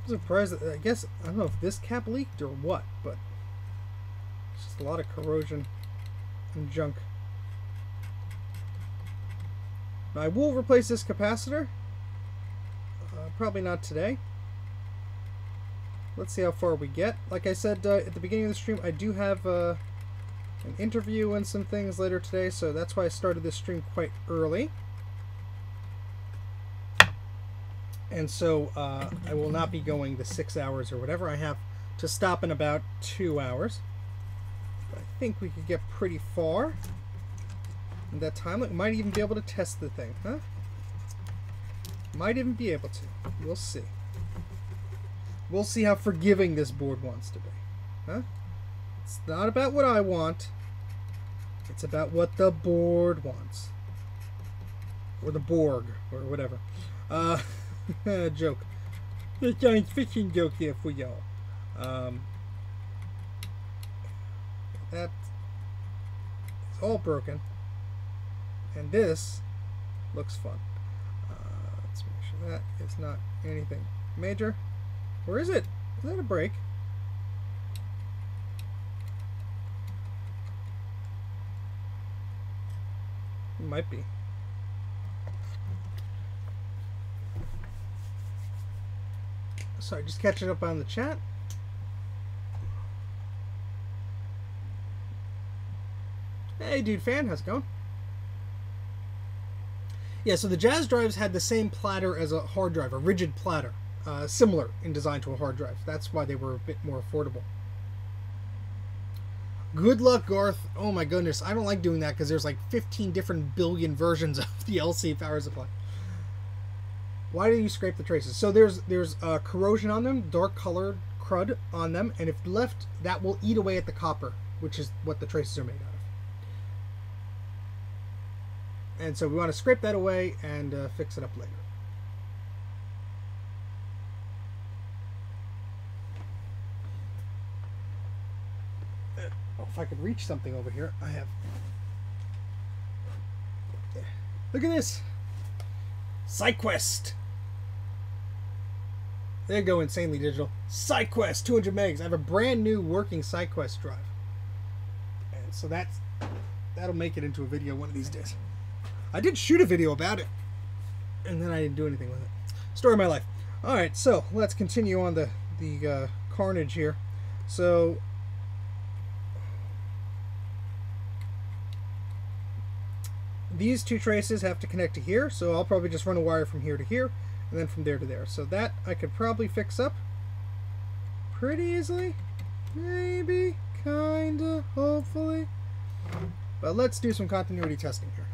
[SPEAKER 1] I'm surprised. I guess I don't know if this cap leaked or what, but it's just a lot of corrosion and junk. I will replace this capacitor. Uh, probably not today. Let's see how far we get. Like I said uh, at the beginning of the stream, I do have uh, an interview and some things later today, so that's why I started this stream quite early. And so uh, I will not be going the six hours or whatever. I have to stop in about two hours. I think we could get pretty far in that time. We might even be able to test the thing, huh? Might even be able to. We'll see. We'll see how forgiving this board wants to be. Huh? It's not about what I want. It's about what the board wants. Or the Borg, or whatever. Uh, joke. A science fiction joke here for y'all. Um, that is all broken. And this looks fun. Uh, let's make sure that is not anything major. Where is it? Is that a break? Might be. Sorry, just catching up on the chat. Hey, dude, fan, how's it going? Yeah, so the Jaz drives had the same platter as a hard drive, a rigid platter, uh, similar in design to a hard drive. That's why they were a bit more affordable. Good luck, Garth. Oh my goodness, I don't like doing that because there's like 15 different billion versions of the LC power supply. Why do you scrape the traces? So there's there's uh, corrosion on them, dark colored crud on them, and if left, that will eat away at the copper, which is what the traces are made out of. And so we want to scrape that away and uh, fix it up later. Oh, if I could reach something over here, I have. Look at this! SyQuest! There go, insanely digital. SyQuest, 200 megs. I have a brand new working SyQuest drive. And so that's that'll make it into a video one of these days. I did shoot a video about it, and then I didn't do anything with it. Story of my life. All right, so let's continue on the the uh, carnage here. So these two traces have to connect to here, so I'll probably just run a wire from here to here, and then from there to there. So that I could probably fix up pretty easily. Maybe, kinda, hopefully. But let's do some continuity testing here.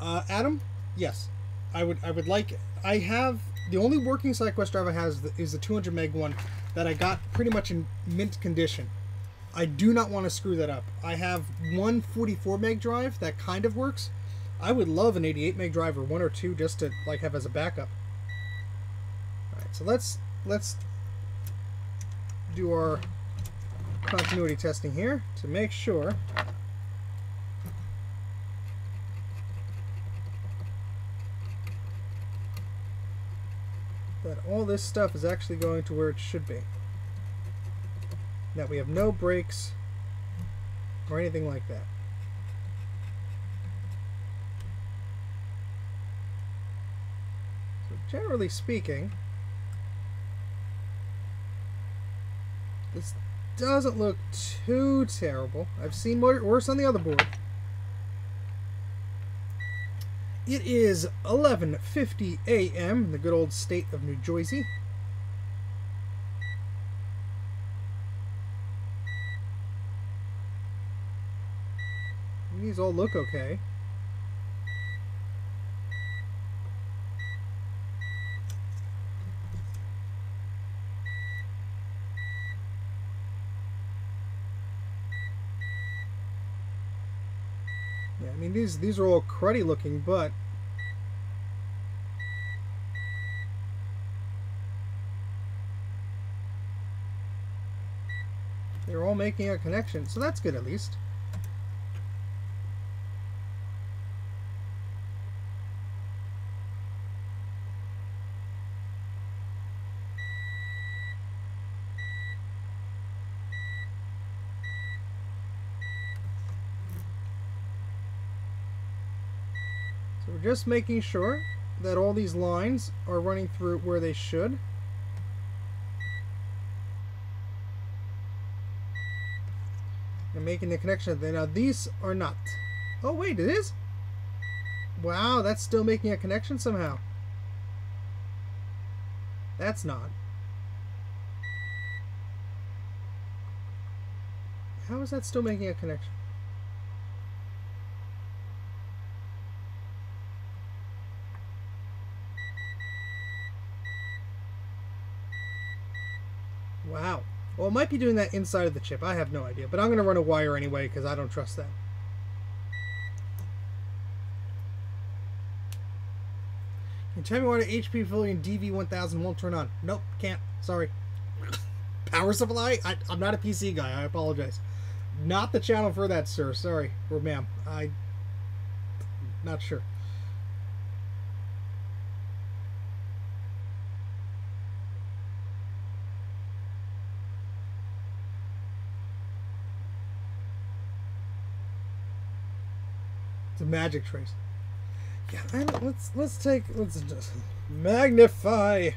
[SPEAKER 1] Uh, Adam, yes, I would. I would like. I have the only working SyQuest drive I have is the, is the 200 meg one that I got pretty much in mint condition. I do not want to screw that up. I have one 44 meg drive that kind of works. I would love an 88 meg drive or one or two just to like have as a backup. All right, so let's let's do our continuity testing here to make sure that all this stuff is actually going to where it should be. That we have no breaks or anything like that. Generally speaking, this doesn't look too terrible. I've seen worse on the other board. It is 11:50 a.m. in the good old state of New Jersey. These all look okay. These these are all cruddy looking, but they're all making a connection, so that's good at least. Just making sure that all these lines are running through where they should. And making the connection. Now these are not. Oh wait, it is? Wow, that's still making a connection somehow. That's not. How is that still making a connection? Wow. Well, it might be doing that inside of the chip. I have no idea. But I'm going to run a wire anyway because I don't trust that. Can tell me why the HP Pavilion DV1000 won't turn on? Nope, can't. Sorry. Power supply? I, I'm not a PC guy. I apologize. Not the channel for that, sir. Sorry. Or ma'am. I... Not sure. It's a magic trace. Yeah, let's let's take let's just magnify.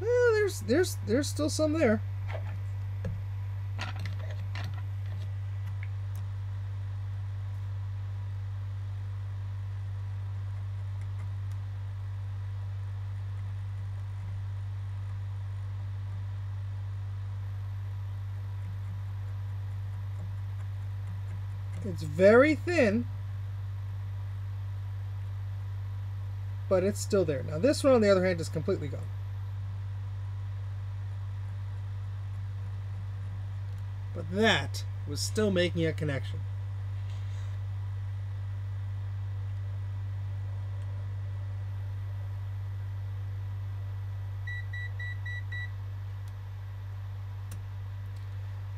[SPEAKER 1] Well, there's there's there's still some there. It's very thin, but it's still there. Now this one, on the other hand, is completely gone. But that was still making a connection.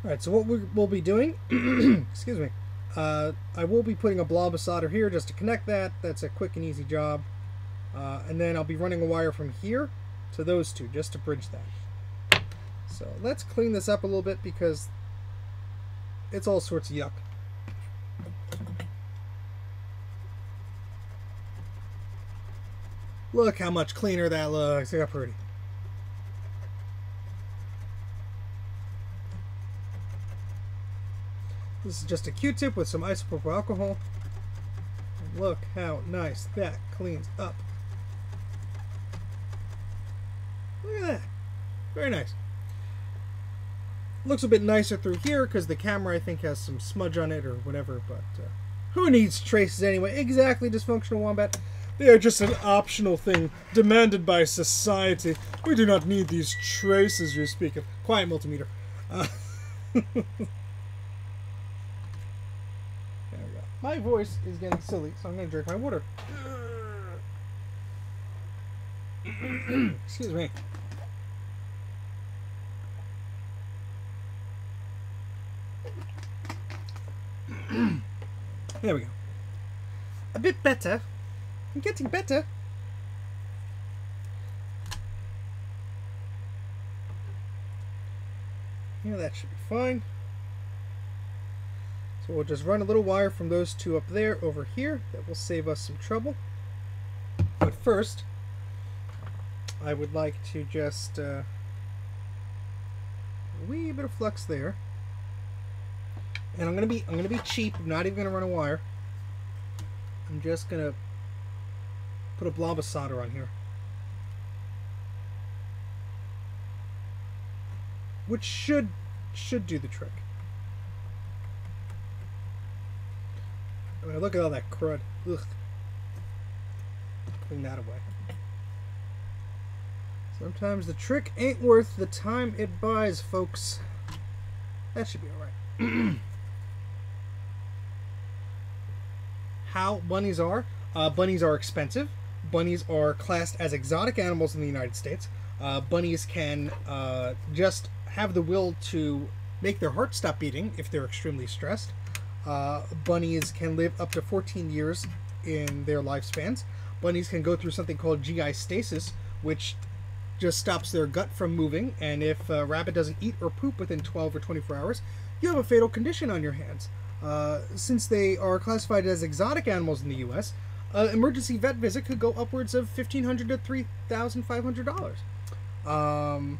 [SPEAKER 1] Alright, so what we will be doing, excuse me, uh, I will be putting a blob of solder here just to connect that. That's a quick and easy job. Uh, and then I'll be running a wire from here to those two just to bridge that. So let's clean this up a little bit because it's all sorts of yuck. Look how much cleaner that looks. Look how pretty. This is just a Q-tip with some isopropyl alcohol. Look how nice that cleans up. Look at that. Very nice. Looks a bit nicer through here because the camera I think has some smudge on it or whatever, but uh, who needs traces anyway? Exactly, dysfunctional wombat. They are just an optional thing demanded by society. We do not need these traces you speak of. Quiet multimeter. Uh, My voice is getting silly, so I'm going to drink my water. Excuse me. there we go. A bit better. I'm getting better. Yeah, that should be fine. So we'll just run a little wire from those two up there over here. That will save us some trouble. But first, I would like to just uh, a wee bit of flux there. And I'm gonna be I'm gonna be cheap. I'm not even gonna run a wire. I'm just gonna put a blob of solder on here. Which should should do the trick. I mean, look at all that crud. Ugh. Clean that away. Sometimes the trick ain't worth the time it buys, folks. That should be alright. How bunnies are? Uh, bunnies are expensive. Bunnies are classed as exotic animals in the United States. Uh, bunnies can uh, just have the will to make their heart stop beating if they're extremely stressed. Uh, bunnies can live up to 14 years in their lifespans. Bunnies can go through something called GI stasis, which just stops their gut from moving. And if a rabbit doesn't eat or poop within 12 or 24 hours, you have a fatal condition on your hands. Uh, since they are classified as exotic animals in the U.S., an emergency vet visit could go upwards of 1,500 to $3,500. Um,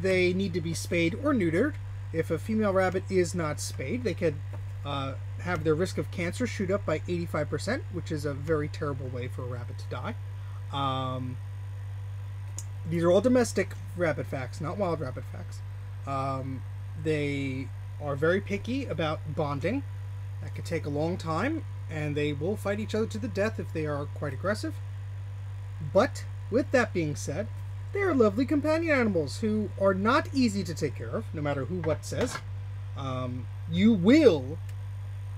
[SPEAKER 1] they need to be spayed or neutered. If a female rabbit is not spayed, they could uh, have their risk of cancer shoot up by 85%, which is a very terrible way for a rabbit to die. Um, these are all domestic rabbit facts, not wild rabbit facts. Um, they are very picky about bonding. That could take a long time, and they will fight each other to the death if they are quite aggressive. But, with that being said, they are lovely companion animals who are not easy to take care of, no matter who what says. Um, you will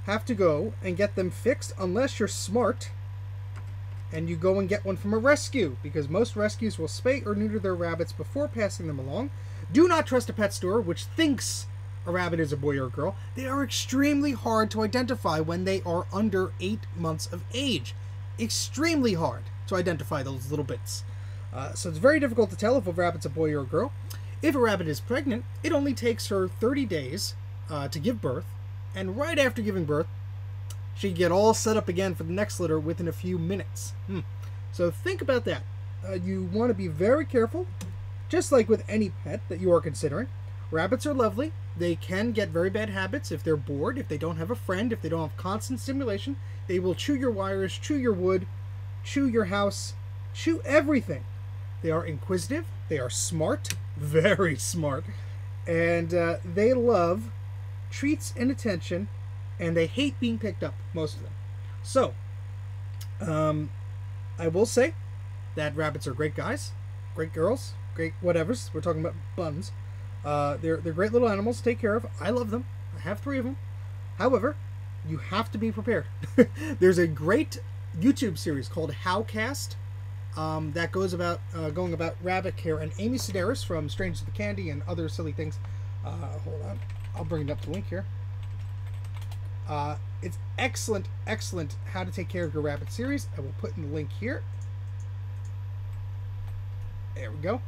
[SPEAKER 1] have to go and get them fixed unless you're smart and you go and get one from a rescue because most rescues will spay or neuter their rabbits before passing them along. Do not trust a pet store which thinks a rabbit is a boy or a girl. They are extremely hard to identify when they are under eight months of age. Extremely hard to identify those little bits. Uh, so it's very difficult to tell if a rabbit's a boy or a girl. If a rabbit is pregnant, it only takes her 30 days uh, to give birth, and right after giving birth, she'd get all set up again for the next litter within a few minutes. Hmm. So think about that. Uh, you want to be very careful, just like with any pet that you are considering. Rabbits are lovely. They can get very bad habits if they're bored, if they don't have a friend, if they don't have constant stimulation. They will chew your wires, chew your wood, chew your house, chew everything. They are inquisitive. They are smart, very smart, and uh, they love treats and attention, and they hate being picked up, most of them. So, um, I will say that rabbits are great guys, great girls, great whatevers. We're talking about buns. Uh, they're they're great little animals to take care of. I love them. I have three of them. However, you have to be prepared. There's a great YouTube series called Howcast um, that goes about uh, going about rabbit care, and Amy Sedaris from Strangers with Candy and other silly things. Uh, hold on, I'll bring it up the link here. Uh, it's excellent, excellent how to take care of your rabbit series. I will put in the link here. There we go.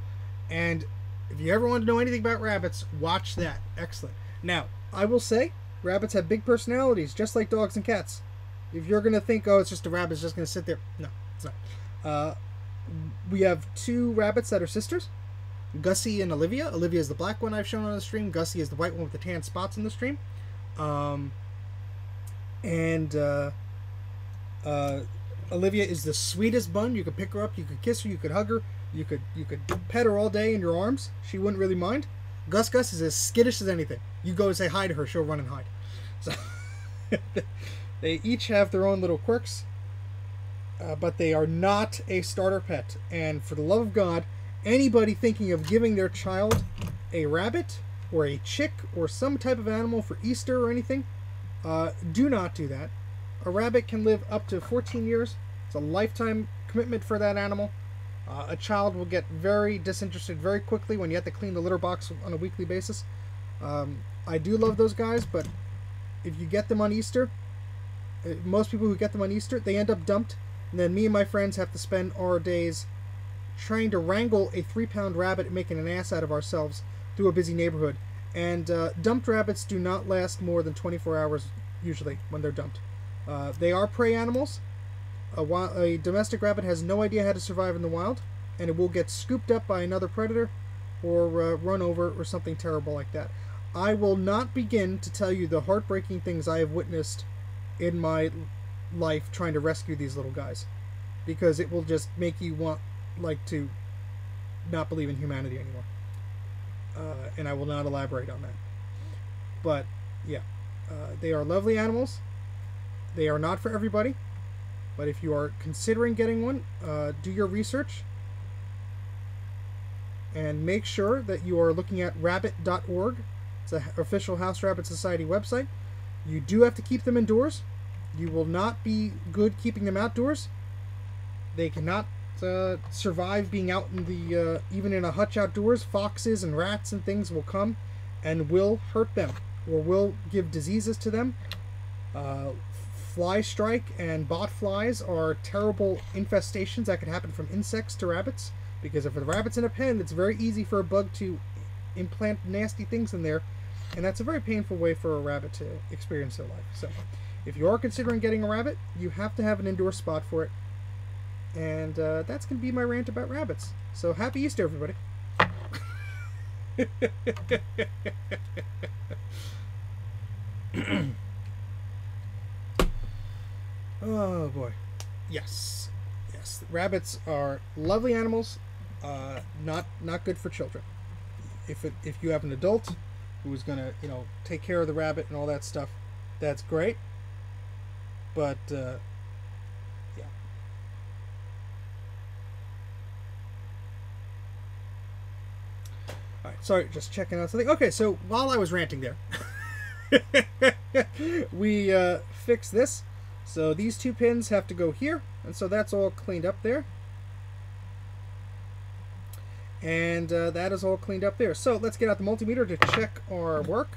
[SPEAKER 1] And if you ever want to know anything about rabbits, watch that. Excellent. Now, I will say, rabbits have big personalities, just like dogs and cats. If you're going to think, oh, it's just a rabbit, it's just going to sit there. No, it's not. Uh, we have two rabbits that are sisters, Gussie and Olivia. Olivia is the black one I've shown on the stream. Gussie is the white one with the tan spots in the stream. Um, and uh, uh, Olivia is the sweetest bun. You could pick her up, you could kiss her, you could hug her, you could you could pet her all day in your arms. She wouldn't really mind. Gus Gus is as skittish as anything. You go and say hi to her, she'll run and hide. So they each have their own little quirks, uh, but they are not a starter pet. And for the love of God, anybody thinking of giving their child a rabbit or a chick or some type of animal for Easter or anything, uh, do not do that. A rabbit can live up to 14 years. It's a lifetime commitment for that animal. Uh, a child will get very disinterested very quickly when you have to clean the litter box on a weekly basis. Um, I do love those guys, but if you get them on Easter, uh, most people who get them on Easter, they end up dumped, and then me and my friends have to spend our days trying to wrangle a three pound rabbit and making an ass out of ourselves through a busy neighborhood. And uh, dumped rabbits do not last more than 24 hours usually when they're dumped. Uh, they are prey animals. A, a domestic rabbit has no idea how to survive in the wild, and it will get scooped up by another predator or uh, run over or something terrible like that. I will not begin to tell you the heartbreaking things I have witnessed in my life trying to rescue these little guys because it will just make you want like to not believe in humanity anymore. Uh, and I will not elaborate on that. But yeah, uh, they are lovely animals. They are not for everybody, but if you are considering getting one, uh, do your research and make sure that you are looking at rabbit.org. It's an official House Rabbit Society website. You do have to keep them indoors. You will not be good keeping them outdoors. They cannot uh, survive being out in the uh, even in a hutch outdoors. Foxes and rats and things will come and will hurt them or will give diseases to them. Uh, fly strike and bot flies are terrible infestations that can happen from insects to rabbits because if a rabbit's in a pen, it's very easy for a bug to implant nasty things in there, and that's a very painful way for a rabbit to experience their life. So, if you are considering getting a rabbit, you have to have an indoor spot for it. And uh, that's going to be my rant about rabbits. So, happy Easter, everybody. Oh boy. Yes. Yes. Rabbits are lovely animals. Uh, not not good for children. If it, if you have an adult who's gonna you know take care of the rabbit and all that stuff, that's great. But uh, yeah. All right. Sorry, just checking out something. Okay, so while I was ranting there. we uh, this. So these two pins have to go here, and so that's all cleaned up there. And uh, that is all cleaned up there. So let's get out the multimeter to check our work.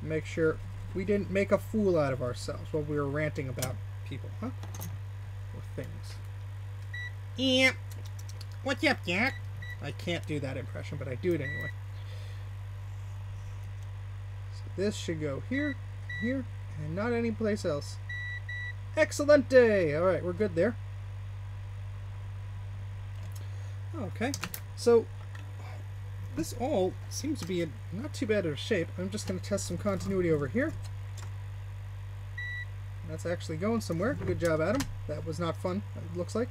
[SPEAKER 1] Make sure we didn't make a fool out of ourselves while we were ranting about people, huh? Or things. Yeah. What's up, Jack? I can't do that impression, but I do it anyway. This should go here, here, and not any place else. Excellent day! Alright, we're good there. Okay, so this all seems to be in not too bad of a shape. I'm just going to test some continuity over here. That's actually going somewhere. Good job, Adam. That was not fun, it looks like.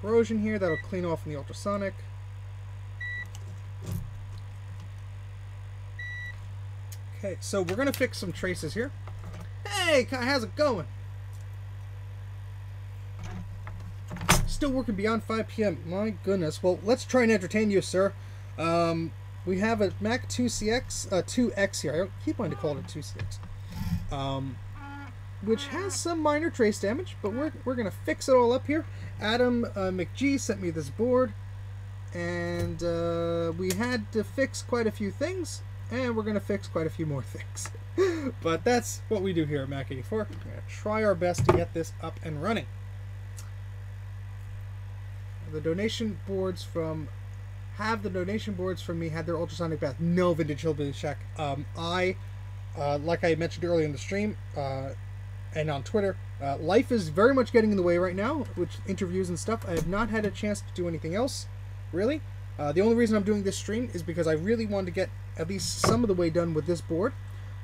[SPEAKER 1] Corrosion here. That'll clean off in the ultrasonic. Okay, so we're gonna fix some traces here. Hey, how's it going? Still working beyond 5 p.m. My goodness. Well, let's try and entertain you, sir. Um, we have a Mac IIcx, uh, IIx here. I keep wanting to call it a IIcx. Um, which has some minor trace damage, but we're, we're going to fix it all up here. Adam uh, McGee sent me this board, and uh, we had to fix quite a few things and we're going to fix quite a few more things. but that's what we do here at Mac84. We're going to try our best to get this up and running. The donation boards from have the donation boards from me had their ultrasonic bath. No vintage hillbilly shack. Um, I, uh, like I mentioned earlier in the stream, uh, and on Twitter, uh, life is very much getting in the way right now, which interviews and stuff. I have not had a chance to do anything else, really. Uh, the only reason I'm doing this stream is because I really wanted to get at least some of the way done with this board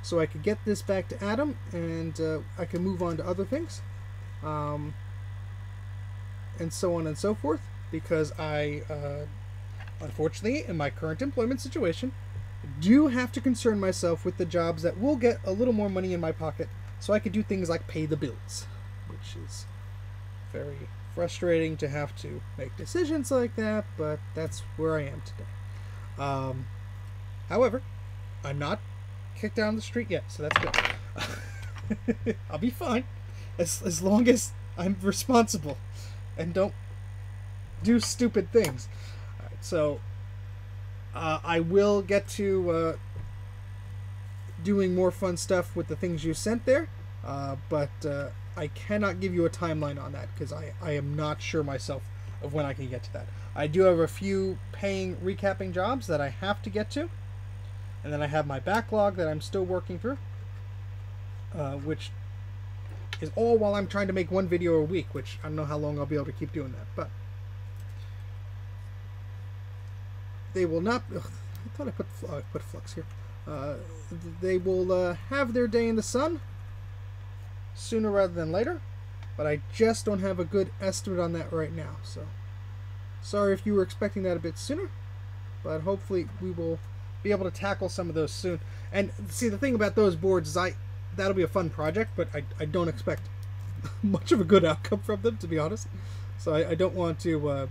[SPEAKER 1] so I could get this back to Adam and uh, I can move on to other things um, and so on and so forth because I uh, unfortunately in my current employment situation do have to concern myself with the jobs that will get a little more money in my pocket so I could do things like pay the bills which is very frustrating to have to make decisions like that but that's where I am today um, However, I'm not kicked down the street yet, so that's good. I'll be fine as as long as I'm responsible and don't do stupid things. so uh, I will get to uh, doing more fun stuff with the things you sent there, uh, but uh, I cannot give you a timeline on that because I, I am not sure myself of when I can get to that. I do have a few paying recapping jobs that I have to get to. And then I have my backlog that I'm still working through, uh, which is all while I'm trying to make one video a week, which I don't know how long I'll be able to keep doing that. But they will not. Ugh, I thought I put uh, put flux here. They will uh, have their day in the sun sooner rather than later, but I just don't have a good estimate on that right now. So sorry if you were expecting that a bit sooner, but hopefully we will be able to tackle some of those soon. And see, the thing about those boards is I that'll be a fun project, but I, I don't expect much of a good outcome from them, to be honest. So I, I don't want to, uh,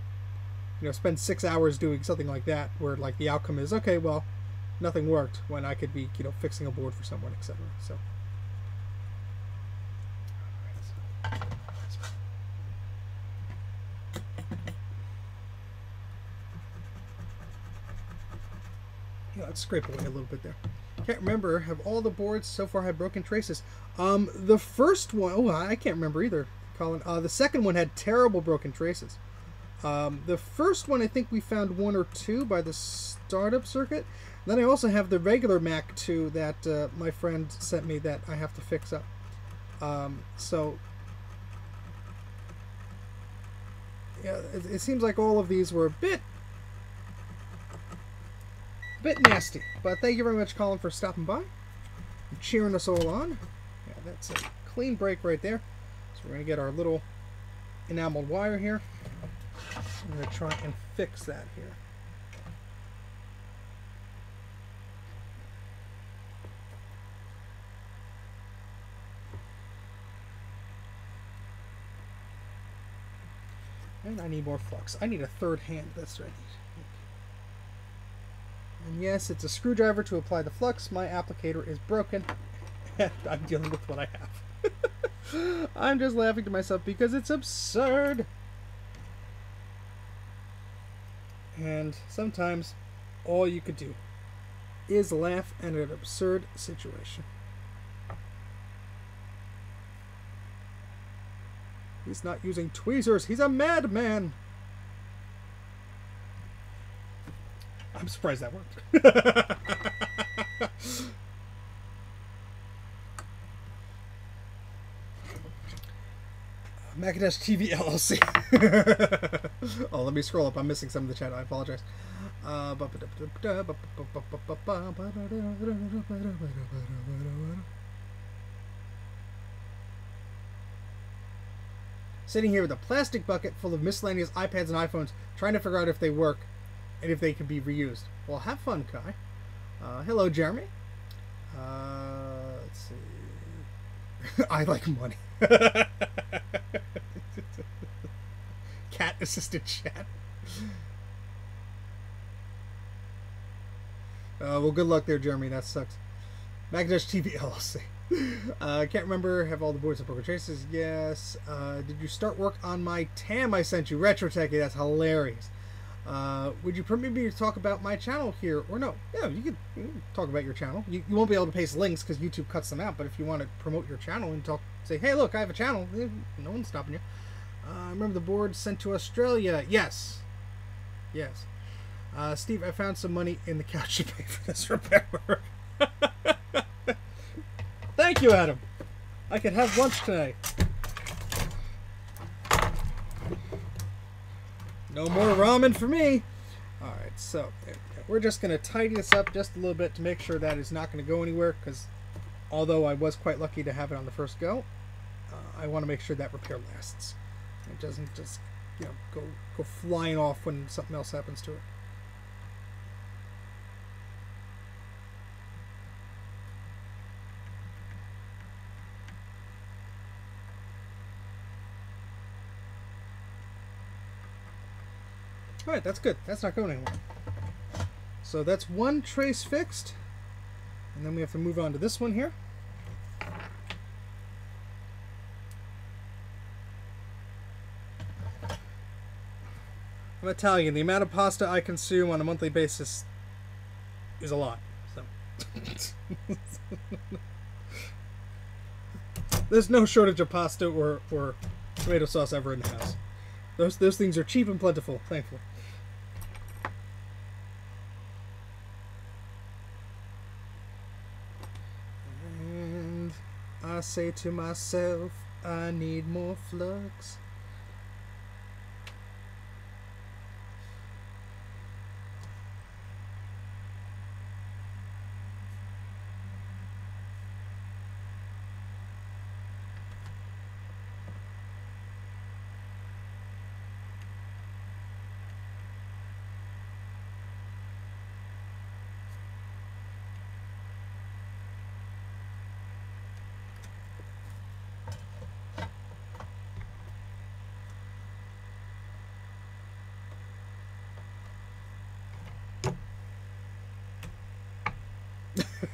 [SPEAKER 1] you know, spend six hours doing something like that, where like the outcome is okay, well, nothing worked, when I could be, you know, fixing a board for someone, etc. So. Yeah, let's scrape away a little bit there. Can't remember. Have all the boards so far had broken traces? Um, the first one, oh, I can't remember either, Colin. Uh, the second one had terrible broken traces. Um, the first one, I think we found one or two by the startup circuit. Then I also have the regular Mac II that uh, my friend sent me that I have to fix up. Um, so, yeah, it, it seems like all of these were a bit a bit nasty. But thank you very much, Colin, for stopping by and cheering us all on. Yeah, that's a clean break right there. So we're going to get our little enameled wire here. I'm going to try and fix that here. And I need more flux. I need a third hand. That's what I need. And yes, it's a screwdriver to apply the flux. My applicator is broken. And I'm dealing with what I have. I'm just laughing to myself because it's absurd. And sometimes all you could do is laugh at an absurd situation. He's not using tweezers. He's a madman. I'm surprised that worked. Macintosh TV LLC. oh, let me scroll up. I'm missing some of the chat. I apologize. Uh, sitting here with a plastic bucket full of miscellaneous iPads and iPhones, trying to figure out if they work and if they can be reused. Well, have fun, Kai. Uh, hello, Jeremy. Uh, let's see. I like money. Cat assisted chat. Uh, well, good luck there, Jeremy. That sucks. Macintosh TV LLC. Uh, I can't remember. Have all the boards and poker traces? Yes. Uh, did you start work on my TAM I sent you? Retro Techie. That's hilarious. Uh, would you permit me to talk about my channel here or no? Yeah, you can, you can talk about your channel. You, you won't be able to paste links because YouTube cuts them out. But if you want to promote your channel and talk, say, hey, look, I have a channel. Eh, no one's stopping you. Uh, remember the board sent to Australia? Yes. Yes. Uh, Steve, I found some money in the couch to pay for this repair. Thank you, Adam. I could have lunch today. No more ramen for me. All right, so we're just going to tidy this up just a little bit to make sure that is not going to go anywhere because although I was quite lucky to have it on the first go, uh, I want to make sure that repair lasts. It doesn't just, you know, go, go flying off when something else happens to it. Alright, that's good. That's not going anywhere. So that's one trace fixed. And then we have to move on to this one here. I'm Italian. The amount of pasta I consume on a monthly basis is a lot. So There's no shortage of pasta or, or tomato sauce ever in the house. Those those things are cheap and plentiful, thankfully. And I say to myself, I need more flux.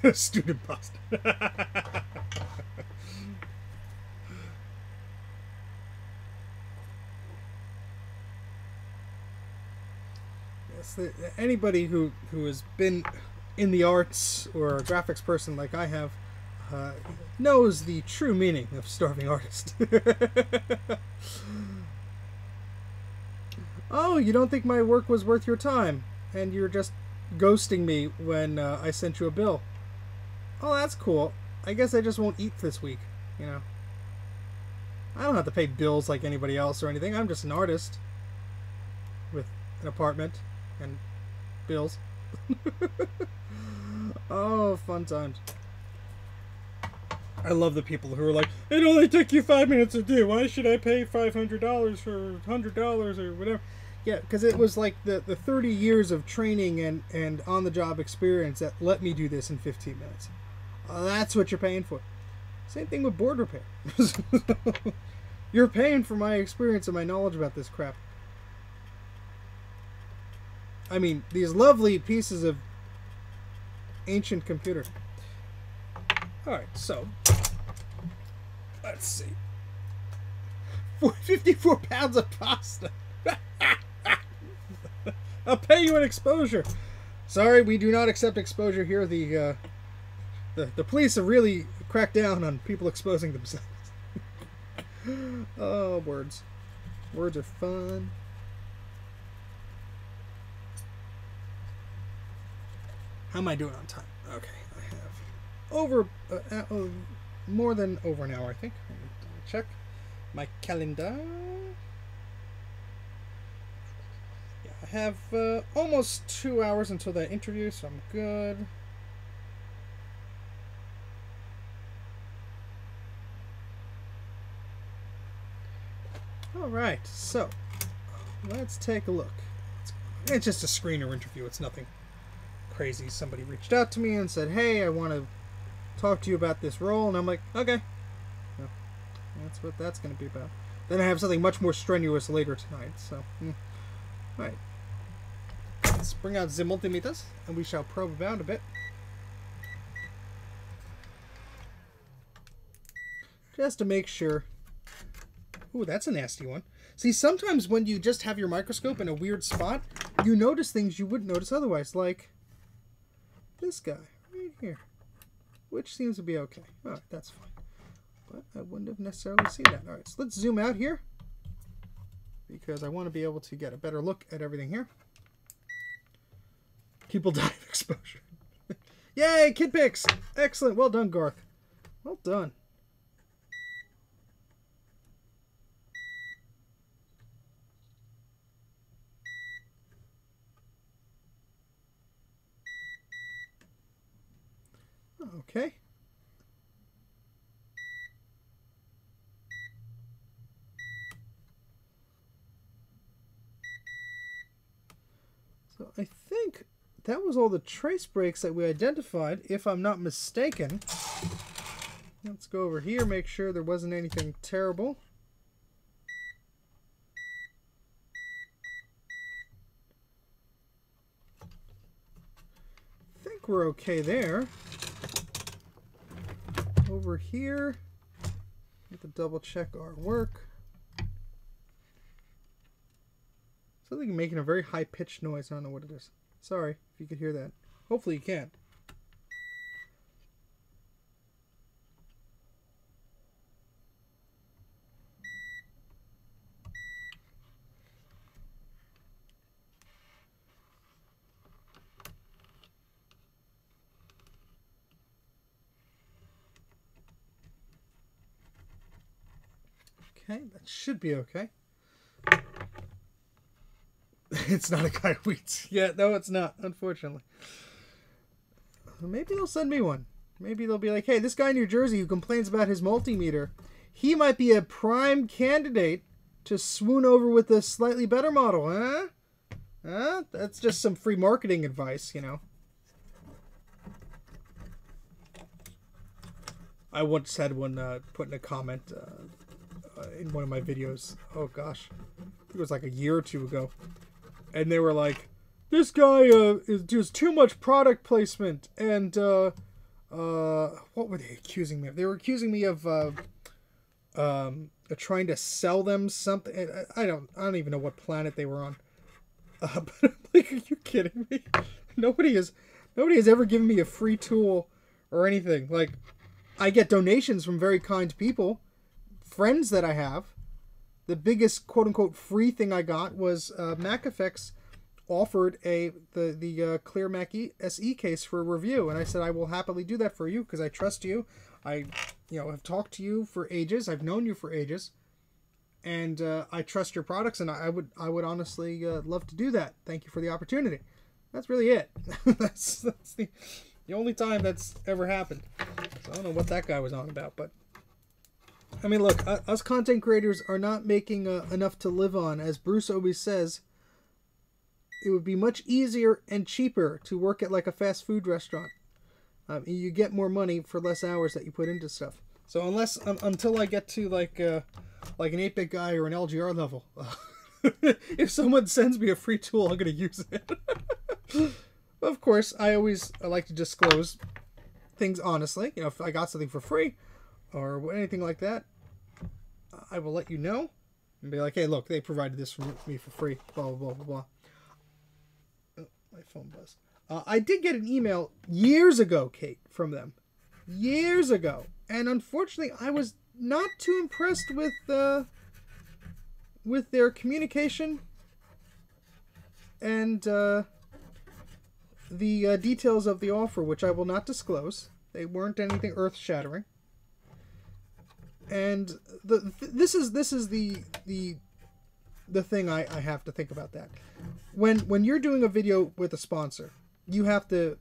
[SPEAKER 1] Student pasta. yes, anybody who who has been in the arts or a graphics person like I have uh, knows the true meaning of starving artist. oh, you don't think my work was worth your time, and you're just ghosting me when uh, I sent you a bill. Oh, that's cool. I guess I just won't eat this week, you know. I don't have to pay bills like anybody else or anything. I'm just an artist with an apartment and bills. Oh, fun times. I love the people who are like, it only took you five minutes to do. Why should I pay five hundred dollars for hundred dollars or whatever? Yeah, because it was like the, the thirty years of training and, and on the job experience that let me do this in fifteen minutes. That's what you're paying for. Same thing with board repair. you're paying for my experience and my knowledge about this crap. I mean, these lovely pieces of ancient computer. Alright, so let's see. 54 pounds of pasta. I'll pay you an exposure. Sorry, we do not accept exposure here. The uh, the, the police have really cracked down on people exposing themselves. oh, words. Words are fun. How am I doing on time? Okay, I have over uh, uh, more than over an hour, I think. check my calendar. Yeah, I have uh, almost two hours until that interview, so I'm good. All right, so let's take a look. It's just a screener interview. It's nothing crazy. Somebody reached out to me and said, "Hey, I want to talk to you about this role," and I'm like, "Okay." that's what that's going to be about. Then I have something much more strenuous later tonight. So, mm. all right. Let's bring out the multimeters, and we shall probe about a bit. Just to make sure. Ooh, that's a nasty one. See, sometimes when you just have your microscope in a weird spot, you notice things you wouldn't notice otherwise, like this guy right here, which seems to be okay. All right, that's fine. But I wouldn't have necessarily seen that. All right, so let's zoom out here because I want to be able to get a better look at everything here. People die of exposure. Yay, kid pics! Excellent. Well done, Garth. Well done. Okay. So I think that was all the trace breaks that we identified, if I'm not mistaken. Let's go over here, make sure there wasn't anything terrible. I think we're okay there over here. Have to double check our work. Something making a very high pitched noise. I don't know what it is. Sorry if you could hear that. Hopefully you can't. Okay, that should be okay. it's not a guy wheat. Yeah, no, it's not, unfortunately. Maybe they'll send me one. Maybe they'll be like, hey, this guy in New Jersey who complains about his multimeter, he might be a prime candidate to swoon over with a slightly better model, huh? Huh? That's just some free marketing advice, you know. I once had one uh, put in a comment. Uh, in one of my videos. Oh gosh, it was like a year or two ago, and they were like, "This guy uh, is just too much product placement," and uh, uh, what were they accusing me of? They were accusing me of uh, um, trying to sell them something. I don't, I don't even know what planet they were on. Uh, but like, are you kidding me? Nobody has, nobody has ever given me a free tool or anything. Like, I get donations from very kind people friends that I have, the biggest quote unquote free thing I got was uh, MacEffects offered a the the uh, Clear Mac e, SE case for review, and I said I will happily do that for you because I trust you. I you know have talked to you for ages. I've known you for ages, and uh, I trust your products, and I, I would I would honestly uh, love to do that. Thank you for the opportunity. That's really it. that's that's the the only time that's ever happened. So I don't know what that guy was on about, but I mean, look, uh, us content creators are not making uh, enough to live on. As Bruce always says, it would be much easier and cheaper to work at like a fast food restaurant. Um, you get more money for less hours that you put into stuff. So unless um, until I get to like uh, like an 8-bit guy or an LGR level, if someone sends me a free tool, I'm gonna use it. of course, I always I like to disclose things honestly. You know, if I got something for free or anything like that, I will let you know and be like, hey, look, they provided this for me for free. Blah blah blah blah blah. Oh, my phone buzzed. Uh, I did get an email years ago, Kate, from them, years ago, and unfortunately, I was not too impressed with uh, with their communication and uh, the uh, details of the offer, which I will not disclose. They weren't anything earth shattering. And the th- this is this is the the the thing I, I have to think about that. When when you're doing a video with a sponsor, you have to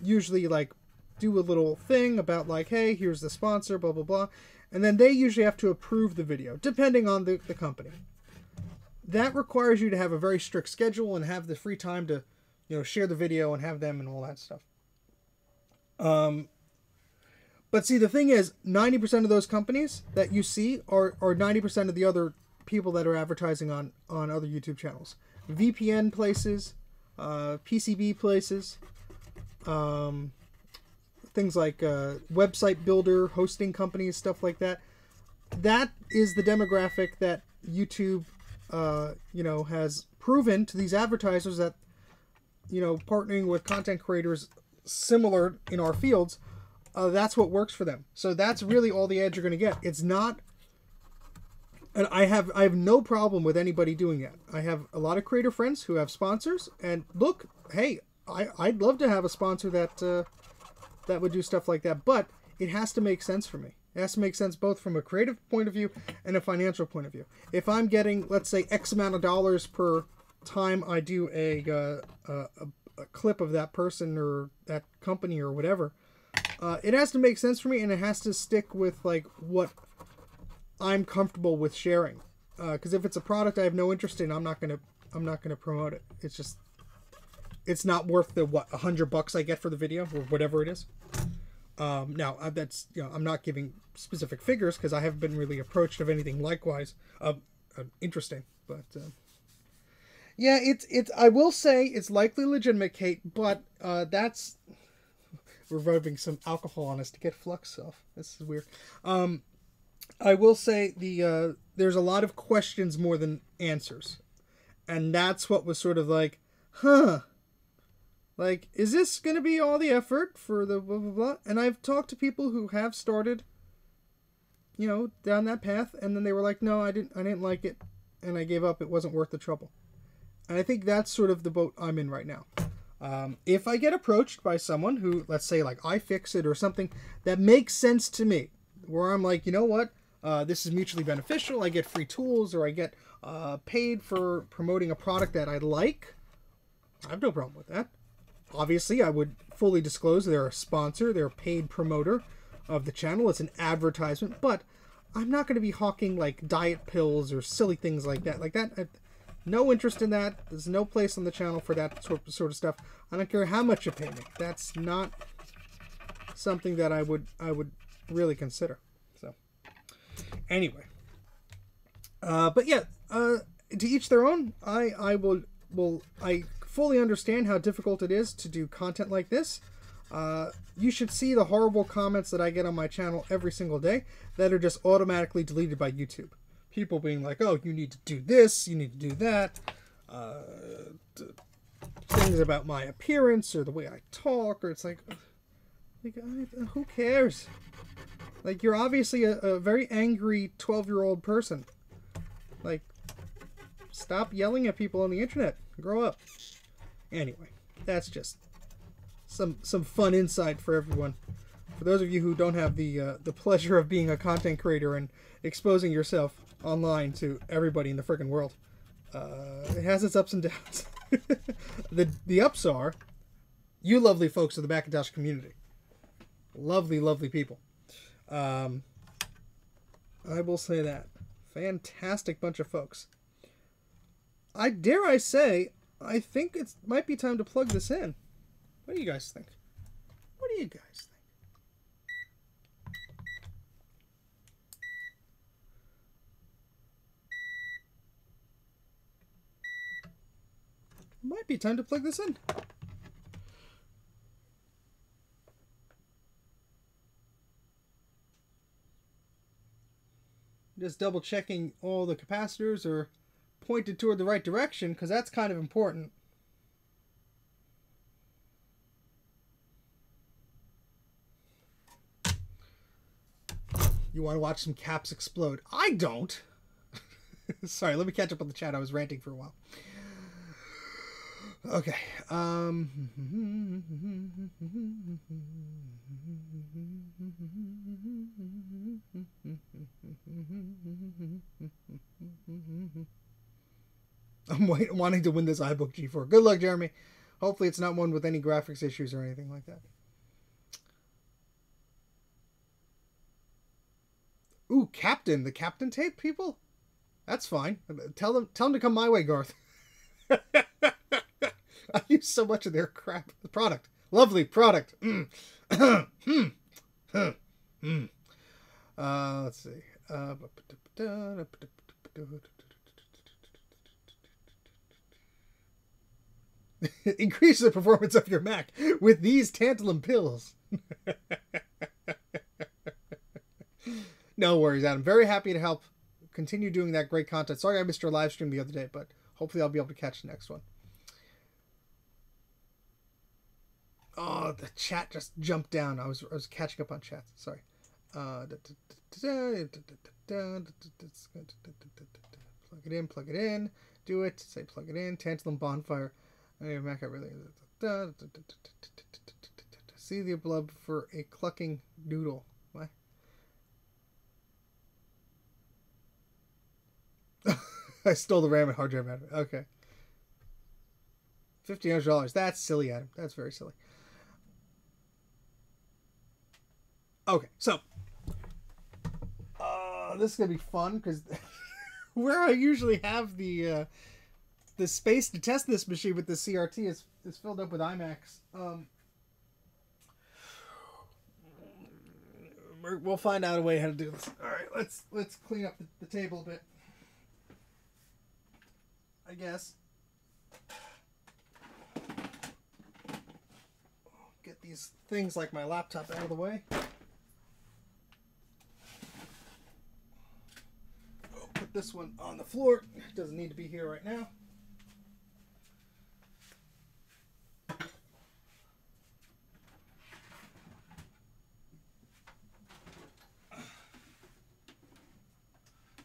[SPEAKER 1] usually like do a little thing about like, hey, here's the sponsor, blah blah blah. And then they usually have to approve the video, depending on the, the company. That requires you to have a very strict schedule and have the free time to, you know, share the video and have them and all that stuff. Um, but see, the thing is, 90% of those companies that you see are, are 90% of the other people that are advertising on, on other YouTube channels. VPN places, uh, PCB places, um, things like uh, website builder, hosting companies, stuff like that. That is the demographic that YouTube, uh, you know, has proven to these advertisers that, you know, partnering with content creators similar in our fields – uh, that's what works for them. So that's really all the ads you're going to get. It's not, and I have I have no problem with anybody doing that. I have a lot of creator friends who have sponsors, and look, hey, I I'd love to have a sponsor that uh, that would do stuff like that, but it has to make sense for me. It has to make sense both from a creative point of view and a financial point of view. If I'm getting, let's say, X amount of dollars per time I do a, uh, a, a clip of that person or that company or whatever, uh, it has to make sense for me, and it has to stick with like what I'm comfortable with sharing. Because uh, if it's a product I have no interest in, I'm not gonna I'm not gonna promote it. It's just it's not worth the what a hundred bucks I get for the video or whatever it is. Um, now uh, that's you know I'm not giving specific figures because I haven't been really approached of anything likewise uh, uh, interesting, but uh, yeah, it's it's I will say it's likely legitimate, Kate, but uh, that's we're rubbing some alcohol on us to get flux off. This is weird. Um, I will say the uh, there's a lot of questions more than answers, and that's what was sort of like, huh. Like, is this going to be all the effort for the blah blah blah? And I've talked to people who have started, you know, down that path, and then they were like, no, I didn't, I didn't like it, and I gave up. It wasn't worth the trouble. And I think that's sort of the boat I'm in right now. Um, if I get approached by someone who, let's say, like iFixit or something that makes sense to me, where I'm like, you know what, uh, this is mutually beneficial, I get free tools or I get uh, paid for promoting a product that I like, I have no problem with that. Obviously, I would fully disclose they're a sponsor, they're a paid promoter of the channel, it's an advertisement, but I'm not going to be hawking like diet pills or silly things like that. Like that, no interest in that. There's no place on the channel for that sort, sort of stuff. I don't care how much you pay me. That's not something that I would I would really consider. So anyway, uh, but yeah, uh, to each their own. I I will will I fully understand how difficult it is to do content like this. Uh, you should see the horrible comments that I get on my channel every single day that are just automatically deleted by YouTube people being like, "Oh, you need to do this, you need to do that," uh, things about my appearance or the way I talk, or it's like, like I, who cares? Like you're obviously a, a very angry twelve-year-old person. Like, stop yelling at people on the internet. Grow up. Anyway, that's just some some fun insight for everyone. For those of you who don't have the uh, the pleasure of being a content creator and exposing yourself online to everybody in the freaking world. Uh, it has its ups and downs. the the ups are, you lovely folks of the Macintosh community. Lovely, lovely people. Um, I will say that. Fantastic bunch of folks. I dare I say, I think it might be time to plug this in. What do you guys think? What do you guys think? Might be time to plug this in. Just double checking all the capacitors are pointed toward the right direction because that's kind of important. You want to watch some caps explode? I don't. Sorry, let me catch up on the chat. I was ranting for a while. Okay. Um. I'm wait, wanting to win this iBook G4. Good luck, Jeremy. Hopefully, it's not one with any graphics issues or anything like that. Ooh, Kapton, the Kapton tape people. That's fine. Tell them, tell them to come my way, Garth. I use so much of their crap product. Lovely product. Mm. mm. Uh, let's see. Uh, Increase the performance of your Mac with these tantalum pills. no worries, Adam. Very happy to help continue doing that great content. Sorry I missed your live stream the other day, but hopefully I'll be able to catch the next one. Oh, the chat just jumped down. I was I was catching up on chat. Sorry. Uh, plug it in, plug it in, do it, say plug it in, tantalum bonfire. Mac, I really. See the blob for a clucking noodle. What? I stole the RAM and hard drive out of it. Okay. Fifteen hundred dollars. That's silly, Adam. That's very silly. Okay, so uh, this is gonna be fun because where I usually have the uh, the space to test this machine with the CRT is is filled up with iMacs. Um, we'll find out a way how to do this. All right, let's let's clean up the, the table a bit. I guess. Get these things like my laptop out of the way. Put this one on the floor. Doesn't need to be here right now.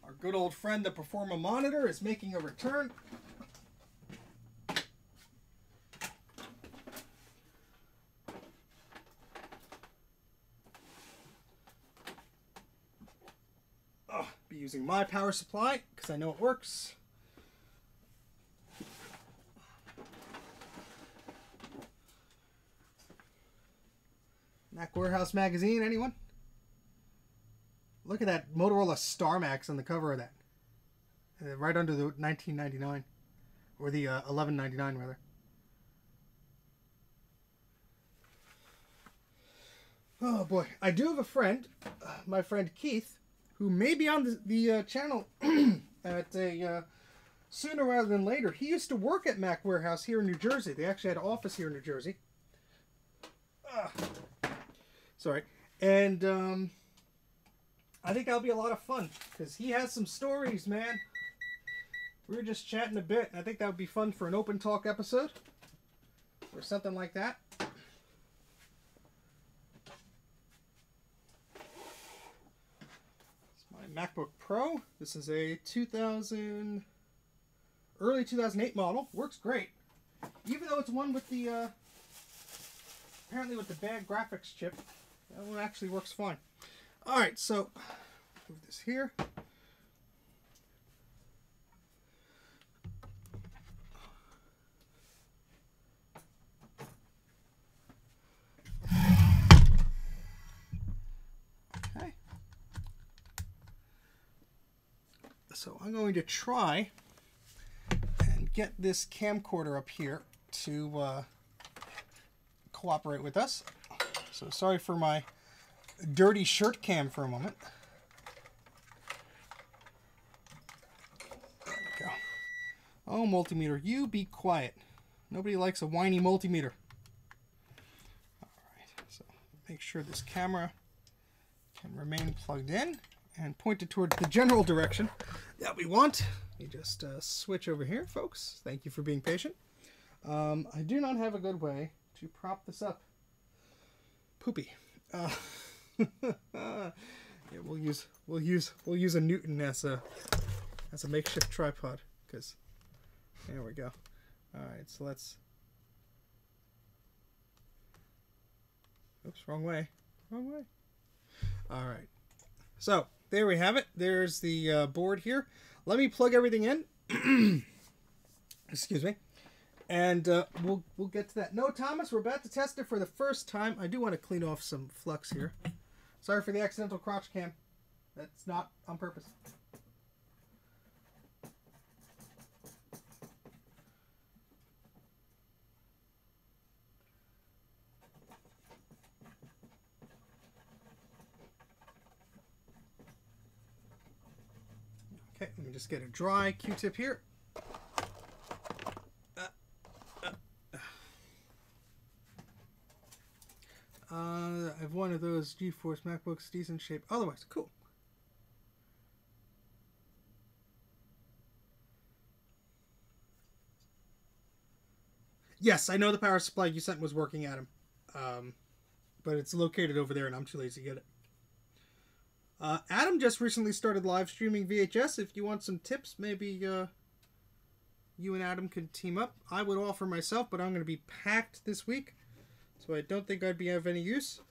[SPEAKER 1] Our good old friend, the Performa Monitor, is making a return. Oh, be using my power supply because I know it works. Mac Warehouse Magazine, anyone? Look at that Motorola StarMax on the cover of that. Uh, right under the 1999. Or the uh, 1199, rather. Oh boy. I do have a friend, uh, my friend Keith, who may be on the, the uh, channel at a uh, sooner rather than later. He used to work at Mac Warehouse here in New Jersey. They actually had an office here in New Jersey. Ah. Sorry. And, um, I think that'll be a lot of fun because he has some stories, man. We were just chatting a bit. I think that would be fun for an open talk episode or something like that. It's my MacBook Pro. This is a 2000 early 2008 model. Works great. Even though it's one with the uh, apparently with the bad graphics chip, that one actually works fine. All right, so move this here. So I'm going to try and get this camcorder up here to uh, cooperate with us. So sorry for my dirty shirt cam for a moment. There we go. Oh, multimeter, you be quiet. Nobody likes a whiny multimeter. Alright, so make sure this camera can remain plugged in and pointed towards the general direction that we want. You just uh, switch over here, folks. Thank you for being patient. Um, I do not have a good way to prop this up. Poopy. Uh, yeah, we'll use we'll use we'll use a Newton as a as a makeshift tripod because there we go. All right, so let's. Oops, wrong way. Wrong way. All right. So there we have it. There's the uh, board here. Let me plug everything in. Excuse me. And uh, we'll we'll get to that. No, Thomas, we're about to test it for the first time. I do want to clean off some flux here. Sorry for the accidental crotch cam. That's not on purpose. Just get a dry Q-tip here. Uh, I have one of those GeForce MacBooks, decent shape. Otherwise, cool. Yes, I know the power supply you sent was working, Adam. Um, but it's located over there, and I'm too lazy to get it. Uh, Adam just recently started live streaming VHS. If you want some tips, maybe uh, you and Adam could team up. I would offer myself, but I'm going to be packed this week, so I don't think I'd be of any use.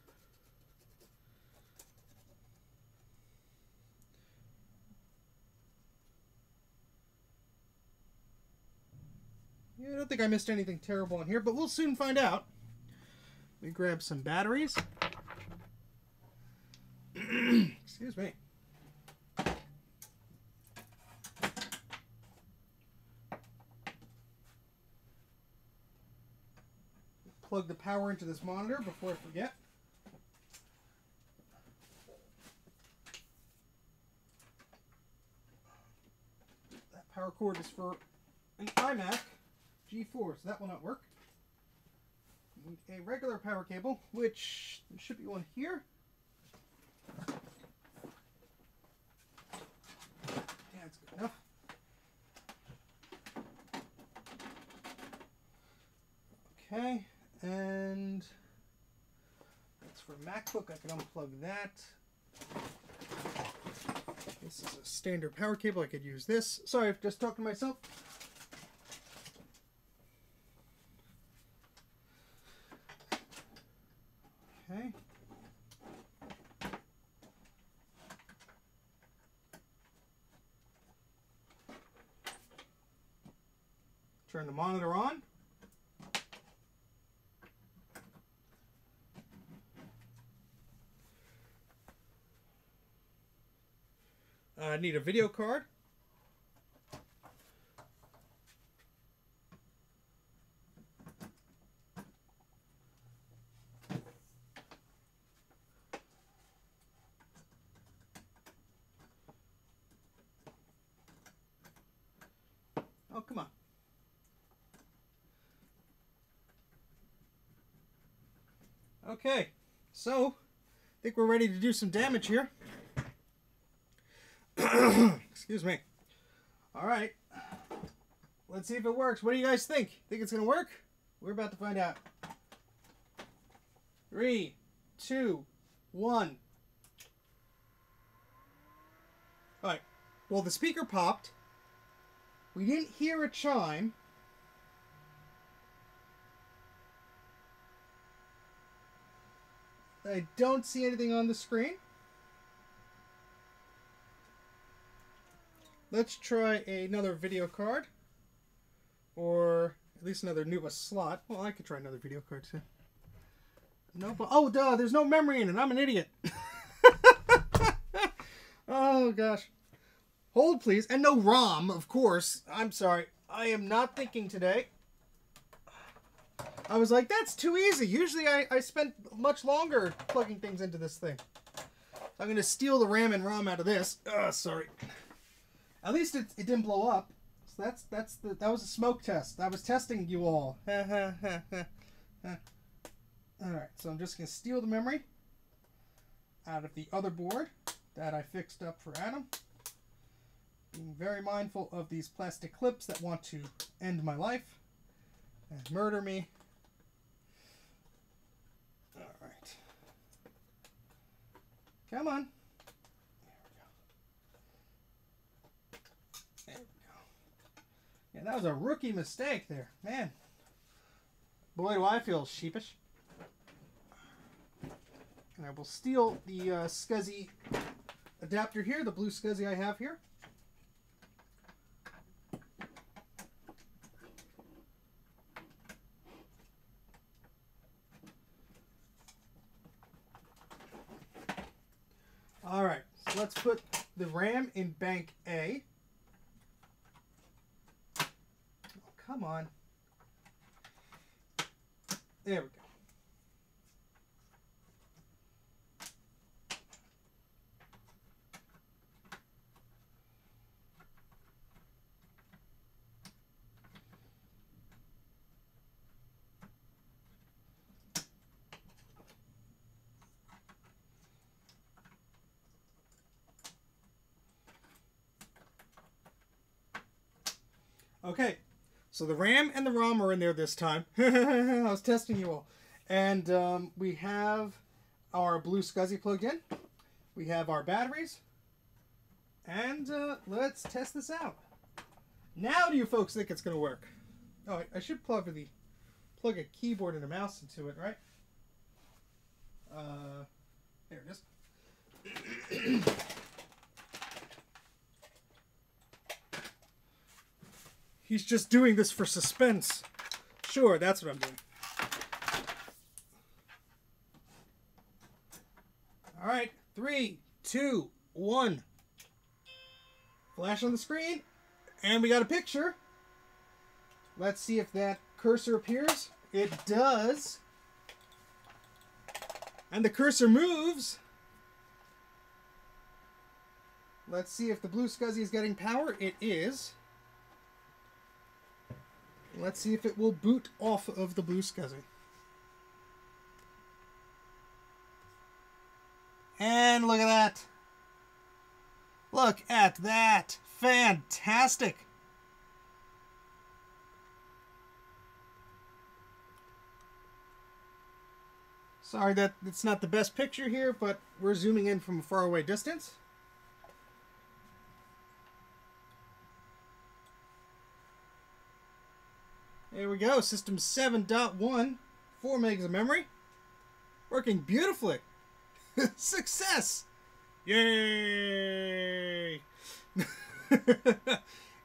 [SPEAKER 1] Yeah, I don't think I missed anything terrible in here, but we'll soon find out. Let me grab some batteries. Excuse me. Plug the power into this monitor before I forget. That power cord is for an iMac G4, so that will not work. A regular power cable, which should be one here. Yeah, it's good enough. Okay, and that's for MacBook. I can unplug that. This is a standard power cable. I could use this. Sorry, I've just talked to myself. Okay. Turn the monitor on. Need a video card. Oh, come on. Okay, so I think we're ready to do some damage here. Excuse me. All right. Let's see if it works. What do you guys think? Think it's going to work? We're about to find out. Three, two, one. All right. Well, the speaker popped. We didn't hear a chime. I don't see anything on the screen. Let's try another video card. Or at least another new slot. Well, I could try another video card too. Nope. Oh, duh, there's no memory in it. I'm an idiot. oh, gosh. Hold, please. And no ROM, of course. I'm sorry. I am not thinking today. I was like, that's too easy. Usually I, I spend much longer plugging things into this thing. I'm going to steal the RAM and ROM out of this. Ugh, sorry. At least it, it didn't blow up. So that's that's the that was a smoke test. I was testing you all. all right, so I'm just to steal the memory out of the other board that I fixed up for Adam. Being very mindful of these plastic clips that want to end my life and murder me. All right. Come on. There we go. There we go. Yeah, that was a rookie mistake there. Man. Boy, do I feel sheepish. And I will steal the uh, SCSI adapter here, the BlueSCSI I have here. All right, so let's put the RAM in bank A. Oh, come on. There we go. Okay, so the RAM and the ROM are in there this time. I was testing you all. And um, we have our BlueSCSI plugged in. We have our batteries. And uh, let's test this out. Now do you folks think it's going to work? Oh, I, should plug the plug a keyboard and a mouse into it, right? Uh, there it is. He's just doing this for suspense. Sure, that's what I'm doing. All right, three, two, one. Flash on the screen, and we got a picture. Let's see if that cursor appears. It does. And the cursor moves. Let's see if the BlueSCSI is getting power. It is. Let's see if it will boot off of the BlueSCSI. And look at that. Look at that. Fantastic. Sorry that it's not the best picture here, but we're zooming in from a far away distance. There we go, system 7.1, 4 megs of memory. Working beautifully. Success! Yay! it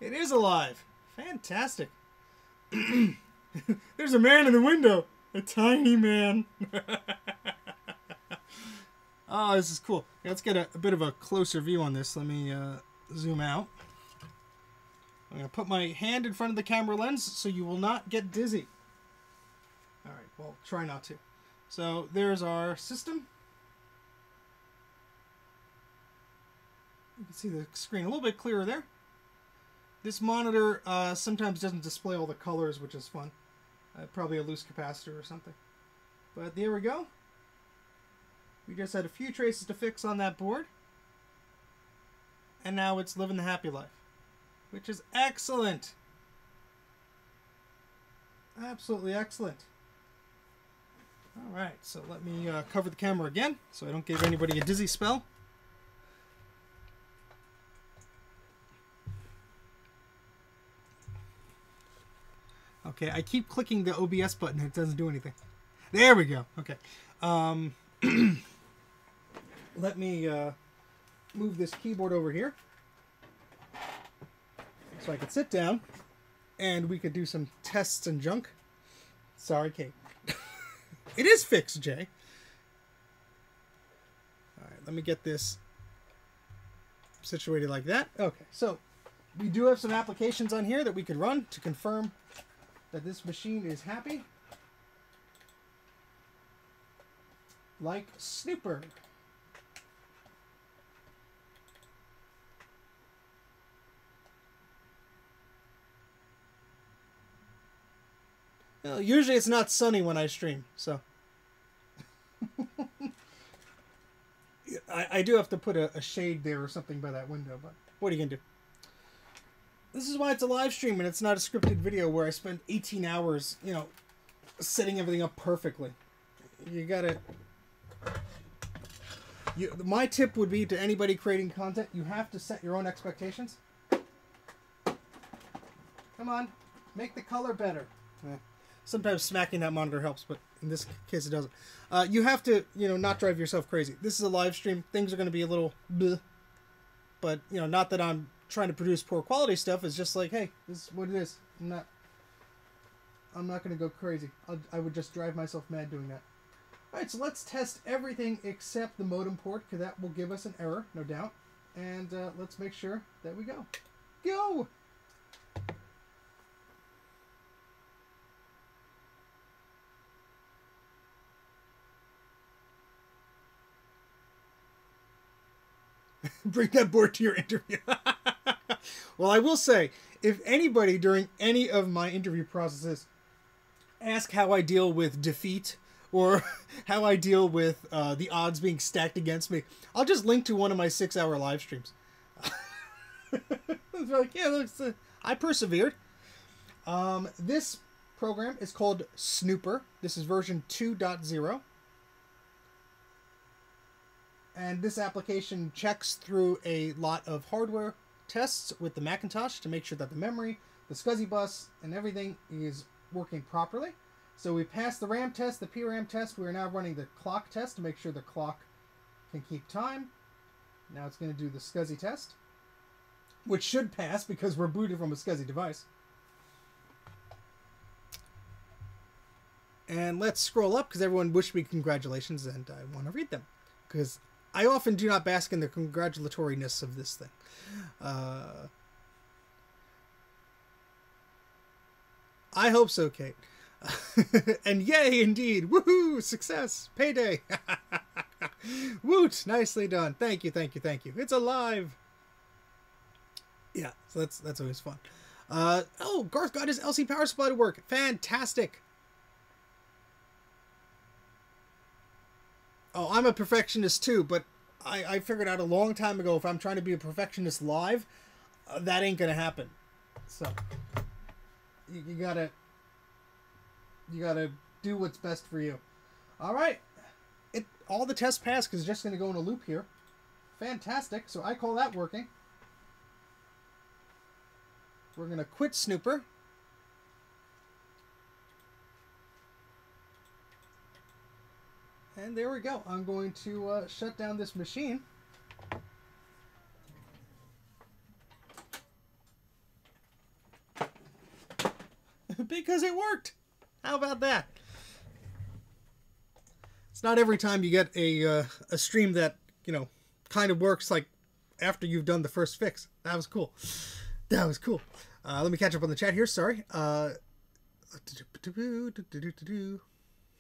[SPEAKER 1] is alive. Fantastic. There's a man in the window. A tiny man. oh, this is cool. let's get a, a, bit of a closer view on this. Let me uh, zoom out. I'm going to put my hand in front of the camera lens so you will not get dizzy. Alright, well, try not to. So there's our system. You can see the screen a little bit clearer there. This monitor uh, sometimes doesn't display all the colors, which is fun. Uh, probably a loose capacitor or something. But there we go. We just had a few traces to fix on that board. And now it's living the happy life which is excellent. Absolutely excellent. All right, so let me uh, cover the camera again so I don't give anybody a dizzy spell. Okay, I keep clicking the OBS button. It doesn't do anything. There we go. Okay. Um, let me uh, move this keyboard over here. So I could sit down and we could do some tests and junk. Sorry, Kate. it is fixed, Jay. Alright, let me get this situated like that. Okay, so we do have some applications on here that we could run to confirm that this machine is happy. Like Snooper. Well, usually it's not sunny when I stream, so. I, I do have to put a, a shade there or something by that window, but what are you going to do? This is why it's a live stream and it's not a scripted video where I spend 18 hours, you know, setting everything up perfectly. You gotta. You, my tip would be to anybody creating content, you have to set your own expectations. Come on, make the color better. Sometimes smacking that monitor helps, but in this case it doesn't. Uh, you have to, you know, not drive yourself crazy. This is a live stream. Things are going to be a little bleh. But, you know, not that I'm trying to produce poor quality stuff. It's just like, hey, this is what it is. I'm not, I'm not going to go crazy. I'll, I would just drive myself mad doing that. All right, so let's test everything except the modem port, because that will give us an error, no doubt. And uh, let's make sure that we go. Go! Bring that board to your interview. well, I will say, if anybody during any of my interview processes ask how I deal with defeat or how I deal with uh, the odds being stacked against me, I'll just link to one of my six-hour live streams. like, yeah, looks, uh, I persevered. Um, this program is called Snooper. This is version 2.0 and this application checks through a lot of hardware tests with the Macintosh to make sure that the memory, the SCSI bus, and everything is working properly. So we passed the RAM test, the PRAM test. We are now running the clock test to make sure the clock can keep time. Now it's going to do the SCSI test, which should pass because we're booted from a SCSI device. And let's scroll up because everyone wished me congratulations and I want to read them because I often do not bask in the congratulatoriness of this thing. Uh, I hope so, Kate. and yay, indeed. Woohoo! Success! Payday! Woot! Nicely done. Thank you, thank you, thank you. It's alive! Yeah, so that's that's always fun. Uh, oh, Garth got his LC power supply to work. Fantastic. Oh, I'm a perfectionist too, but I, I figured out a long time ago if I'm trying to be a perfectionist live, uh, that ain't gonna happen. So you, you gotta you gotta do what's best for you. All right, it all the tests pass because it's just gonna go in a loop here. Fantastic. So I call that working. We're gonna quit Snooper. And there we go. I'm going to uh, shut down this machine. because it worked. How about that? It's not every time you get a uh, a stream that you know kind of works like after you've done the first fix. That was cool. That was cool. Uh, let me catch up on the chat here. Sorry. Uh,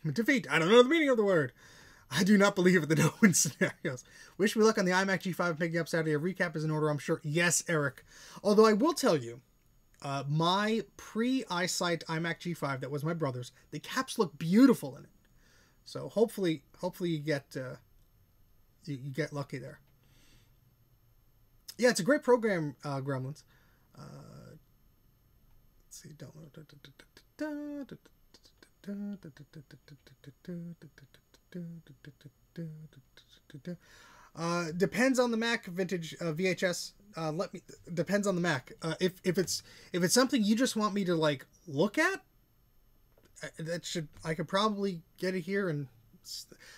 [SPEAKER 1] Defeat. I don't know the meaning of the word. I do not believe in the no-win scenarios. Wish me luck on the iMac G5 picking up Saturday. A recap is in order, I'm sure. Yes, Eric. Although I will tell you, uh, my pre-iSight iMac G5 that was my brother's, the caps look beautiful in it. So hopefully, hopefully you get uh, you, you, get lucky there. Yeah, it's a great program, uh, Gremlins. Uh, let's see, download. Uh, depends on the Mac vintage uh, VHS. Uh, let me depends on the Mac. Uh, if if it's if it's something you just want me to like look at, uh, that should I could probably get it here. And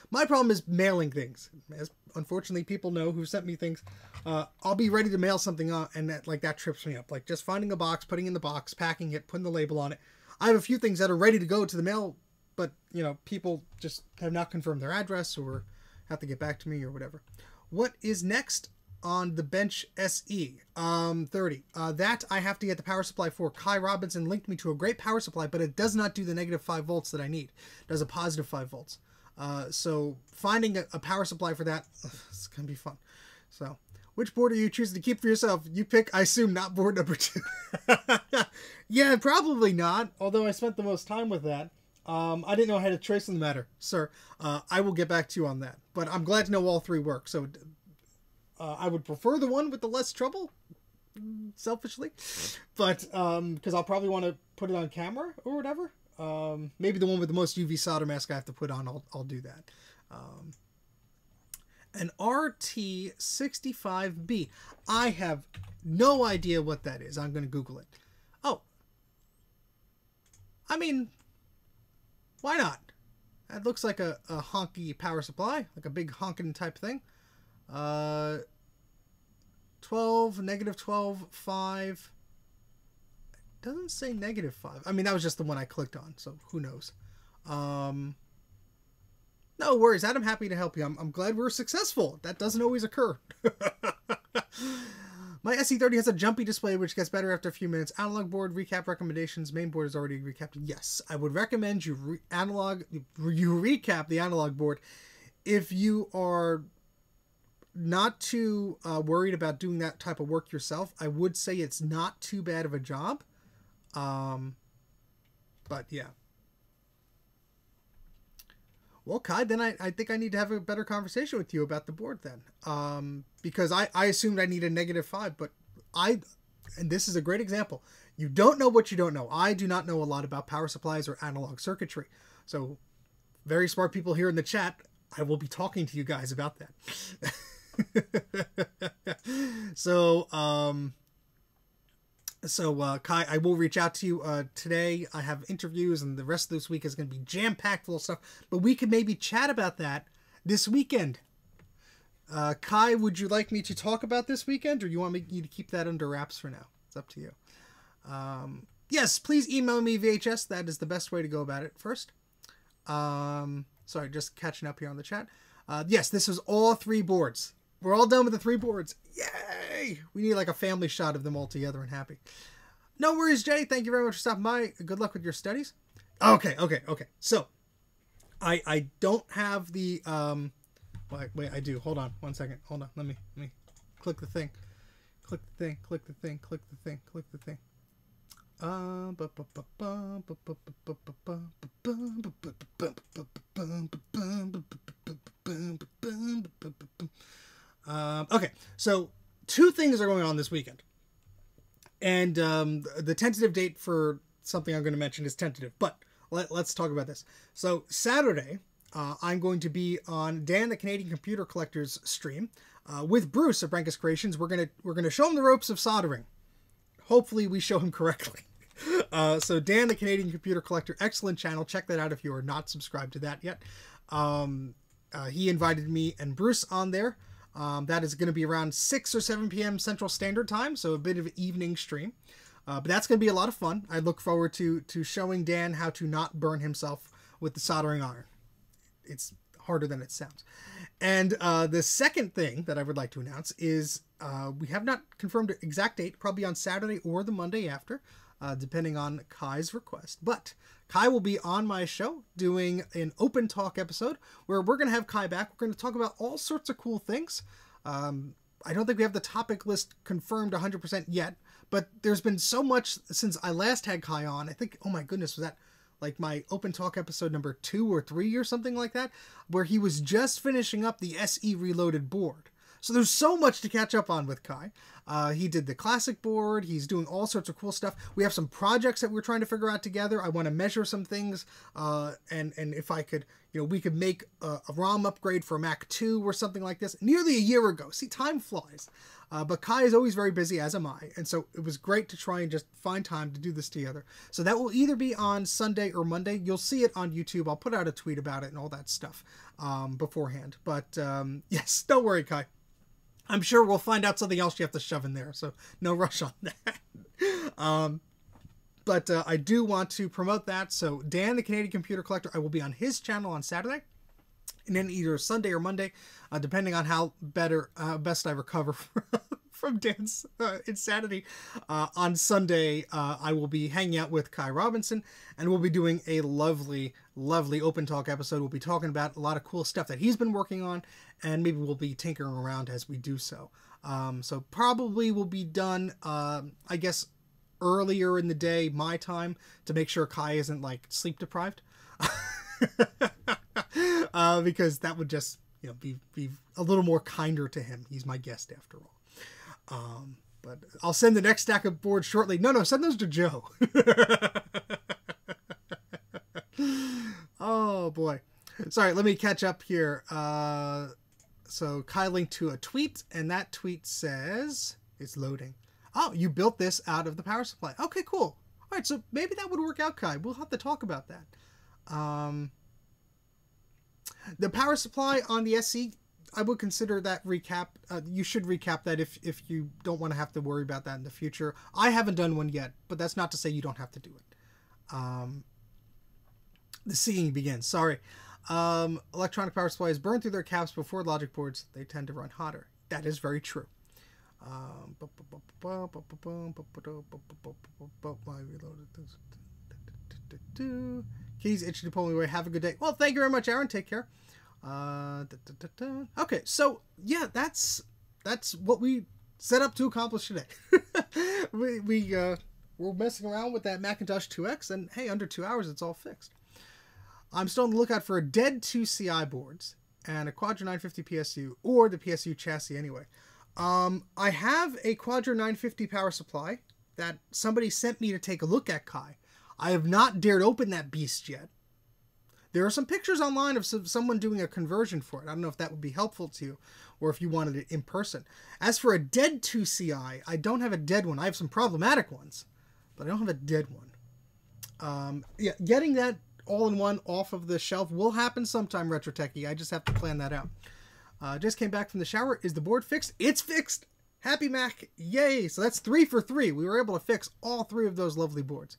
[SPEAKER 1] my problem is mailing things. As unfortunately people know who sent me things, I'll be ready to mail something on, and that like that trips me up. Like just finding a box, putting in the box, packing it, putting the label on it. I have a few things that are ready to go to the mail but you know people just have not confirmed their address or have to get back to me or whatever what is next on the Bench SE um, 30. Uh, that I have to get the power supply for. Kai Robinson linked me to a great power supply, but it does not do the negative 5 volts that I need. It does a positive 5 volts. Uh, so finding a, a, power supply for that, ugh, it's going to be fun. So which board are you choosing to keep for yourself? You pick, I assume, not board number two. yeah, probably not, although I spent the most time with that. Um, I didn't know I had a choice in the matter, sir. Uh, I will get back to you on that. But I'm glad to know all three work. So uh, I would prefer the one with the less trouble, selfishly, but because um, I'll probably want to put it on camera or whatever. Um, maybe the one with the most UV solder mask I have to put on, I'll, I'll do that. Um, an RT65B. I have no idea what that is. I'm going to Google it. Oh. I mean, why not? That looks like a, a honky power supply, like a big honking type thing. Uh, 12, negative 12, 5. It doesn't say negative 5. I mean, that was just the one I clicked on, so who knows. Um, no worries, Adam. Happy to help you. I'm, I'm glad we're successful. That doesn't always occur. My SE30 has a jumpy display, which gets better after a few minutes. Analog board recap recommendations. Main board is already recapped. Yes, I would recommend you re- analog you recap the analog board if you are not too uh, worried about doing that type of work yourself. I would say it's not too bad of a job. Um, but yeah. Well, Kai, then I, I think I need to have a better conversation with you about the board then. Um, because I, I assumed I need a negative five, but I, and this is a great example. You don't know what you don't know. I do not know a lot about power supplies or analog circuitry. So, very smart people here in the chat, I will be talking to you guys about that. so, um, so uh, Kai, I will reach out to you uh, today. I have interviews, and the rest of this week is going to be jam packed full of stuff. But we could maybe chat about that this weekend. Uh, Kai, would you like me to talk about this weekend, or you want me to keep that under wraps for now? It's up to you. Um, yes, please email me VHS. That is the best way to go about it. First, um, sorry, just catching up here on the chat. Uh, yes, this was all three boards. We're all done with the three boards. Yay! We need like a family shot of them all together and happy. No worries, Jay. Thank you very much for stopping by. Good luck with your studies. Okay, okay, okay. So, I I don't have the um. Wait, wait. I do. Hold on. One second. Hold on. Let me let me click the thing. Click the thing. Click the thing. Click the thing. Click the thing. Um, okay, so two things are going on this weekend, and um, the tentative date for something I'm going to mention is tentative, but let, us talk about this. So Saturday, uh, I'm going to be on Dan the Canadian Computer Collector's stream uh, with Bruce of Branchus Creations. We're gonna we're gonna show him the ropes of soldering. Hopefully, we show him correctly. Uh, so Dan the Canadian Computer Collector, excellent channel. Check that out if you are not subscribed to that yet. Um, uh, he invited me and Bruce on there. Um, that is going to be around 6 or 7 p.m. Central Standard Time, so a bit of an evening stream. Uh, but that's going to be a lot of fun. I look forward to to showing Dan how to not burn himself with the soldering iron. It's harder than it sounds. And uh, the second thing that I would like to announce is uh, we have not confirmed exact date, probably on Saturday or the Monday after, uh, depending on Kai's request. But Kai will be on my show doing an open talk episode where we're going to have Kai back. We're going to talk about all sorts of cool things. Um, I don't think we have the topic list confirmed 100% yet, but there's been so much since I last had Kai on. I think, oh my goodness, was that like my open talk episode number two or three or something like that, where he was just finishing up the SE Reloaded board. So there's so much to catch up on with Kai. Uh, he did the classic board. He's doing all sorts of cool stuff. We have some projects that we're trying to figure out together. I want to measure some things, uh, and and if I could, you know, we could make a, a, ROM upgrade for Mac II or something like this. Nearly a year ago. See, time flies. Uh, but Kai is always very busy, as am I, and so it was great to try and just find time to do this together. So that will either be on Sunday or Monday. You'll see it on YouTube. I'll put out a tweet about it and all that stuff um, beforehand. But um, yes, don't worry, Kai. I'm sure we'll find out something else you have to shove in there, so no rush on that. um, but uh, I do want to promote that. So Dan, the Canadian Computer Collector, I will be on his channel on Saturday. And then either Sunday or Monday, uh, depending on how better uh, best I recover from Dan's uh, insanity. Uh, on Sunday, uh, I will be hanging out with Kai Robinson, and we'll be doing a lovely, lovely open talk episode. We'll be talking about a lot of cool stuff that he's been working on, and maybe we'll be tinkering around as we do so. Um, so probably will be done, uh, I guess, earlier in the day, my time, to make sure Kai isn't like sleep deprived. uh, because that would just you know be be a little more kinder to him. He's my guest after all. Um, but I'll send the next stack of boards shortly. No, no, send those to Joe. oh boy. Sorry, let me catch up here. Uh, so Kai linked to a tweet, and that tweet says it's loading. Oh, you built this out of the power supply. Okay, cool. All right, so maybe that would work out, Kai. We'll have to talk about that. Um, the power supply on the SE, I would consider that recap. Uh, you should recap that if if you don't want to have to worry about that in the future. I haven't done one yet, but that's not to say you don't have to do it. Um, the singing begins. Sorry. Um, electronic power supplies burn through their caps before logic boards. They tend to run hotter. That is very true. Um, Keys itching to pull me away. Have a good day. Well, thank you very much, Aaron. Take care. Uh, da, da, da, okay, so yeah, that's that's what we set up to accomplish today. we we uh, we're messing around with that Macintosh IIx, and hey, under two hours, it's all fixed. I'm still on the lookout for a dead IIci boards and a Quadra 950 PSU or the PSU chassis anyway. Um, I have a Quadra 950 power supply that somebody sent me to take a look at, Kai. I have not dared open that beast yet. There are some pictures online of some, someone doing a conversion for it. I don't know if that would be helpful to you or if you wanted it in person. As for a dead IIci, I don't have a dead one. I have some problematic ones, but I don't have a dead one. Um, yeah, getting that all in one off of the shelf will happen sometime, Retro Techie. I just have to plan that out. Uh, just came back from the shower. Is the board fixed? It's fixed! Happy Mac! Yay! So that's three for three. We were able to fix all three of those lovely boards.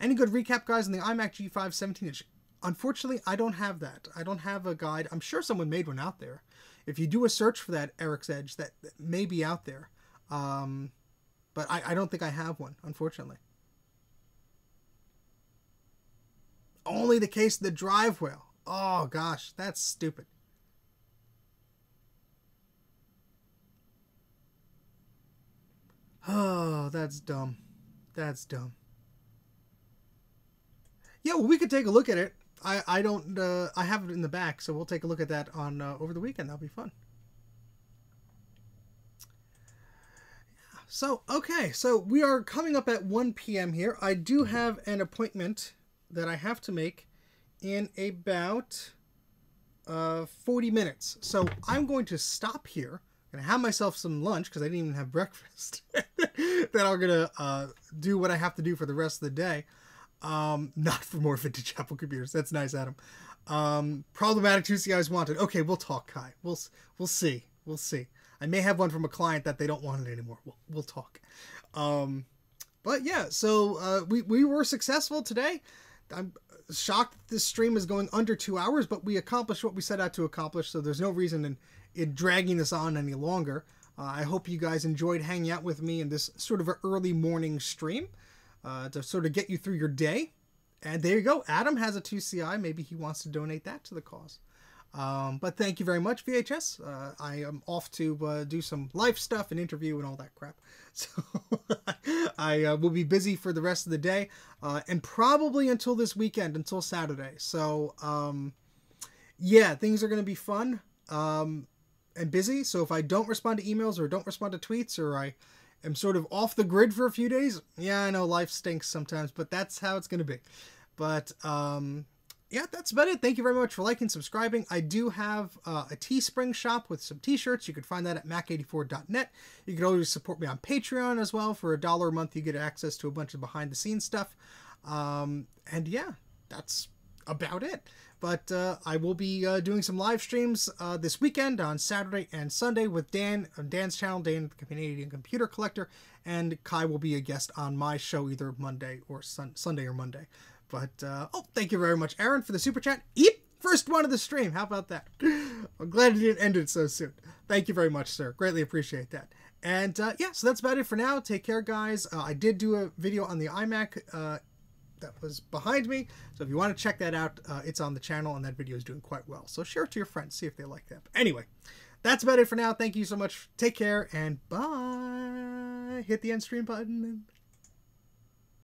[SPEAKER 1] Any good recap guys on the iMac G5 17 inch? Unfortunately, I don't have that. I don't have a guide. I'm sure someone made one out there. If you do a search for that Eric's Edge, that, may be out there. Um, but I, I don't think I have one, unfortunately. Only the case of the drive wheel. Oh gosh, that's stupid. Oh, that's dumb. That's dumb. Yeah, well, we could take a look at it. I I don't uh, I have it in the back, so we'll take a look at that on uh, over the weekend. That'll be fun. So okay, so we are coming up at 1 p.m. here. I do have an appointment that I have to make in about uh, 40 minutes. So I'm going to stop here. To have myself some lunch because I didn't even have breakfast. then I'm going to uh, do what I have to do for the rest of the day. Um, not for more vintage Apple computers. That's nice, Adam. Um, problematic IIcis wanted. Okay, we'll talk, Kai. We'll we'll see. We'll see. I may have one from a client that they don't want it anymore. We'll, we'll talk. Um, but yeah, so uh, we, we were successful today. I'm shocked that this stream is going under two hours, but we accomplished what we set out to accomplish, so there's no reason in, in dragging this on any longer. Uh, I hope you guys enjoyed hanging out with me in this sort of early morning stream uh, to sort of get you through your day. And there you go. Adam has a IIci. Maybe he wants to donate that to the cause. Um, but thank you very much, VHS. Uh, I am off to uh, do some life stuff and interview and all that crap. So I uh, will be busy for the rest of the day uh, and probably until this weekend, until Saturday. So um, yeah, things are going to be fun um, and busy. So if I don't respond to emails or don't respond to tweets or I am sort of off the grid for a few days, yeah, I know life stinks sometimes, but that's how it's going to be. But um, yeah, that's about it. Thank you very much for liking, subscribing. I do have uh, a Teespring shop with some t-shirts. You can find that at mac84.net. You can always support me on Patreon as well. For a dollar a month, you get access to a bunch of behind-the-scenes stuff. Um, and yeah, that's about it. But uh, I will be uh, doing some live streams uh, this weekend on Saturday and Sunday with Dan on Dan's channel, Dan the Canadian Computer Collector, and Kai will be a guest on my show either Monday or sun- Sunday or Monday. But, uh, oh, thank you very much, Aaron, for the super chat. Eep! First one of the stream. How about that? I'm glad it didn't end it so soon. Thank you very much, sir. Greatly appreciate that. And uh, yeah, so that's about it for now. Take care, guys. Uh, I did do a video on the iMac that was behind me. So if you want to check that out, uh, it's on the channel, and that video is doing quite well. So share it to your friends, see if they like that. But anyway, that's about it for now. Thank you so much. Take care, and bye. Hit the end stream button.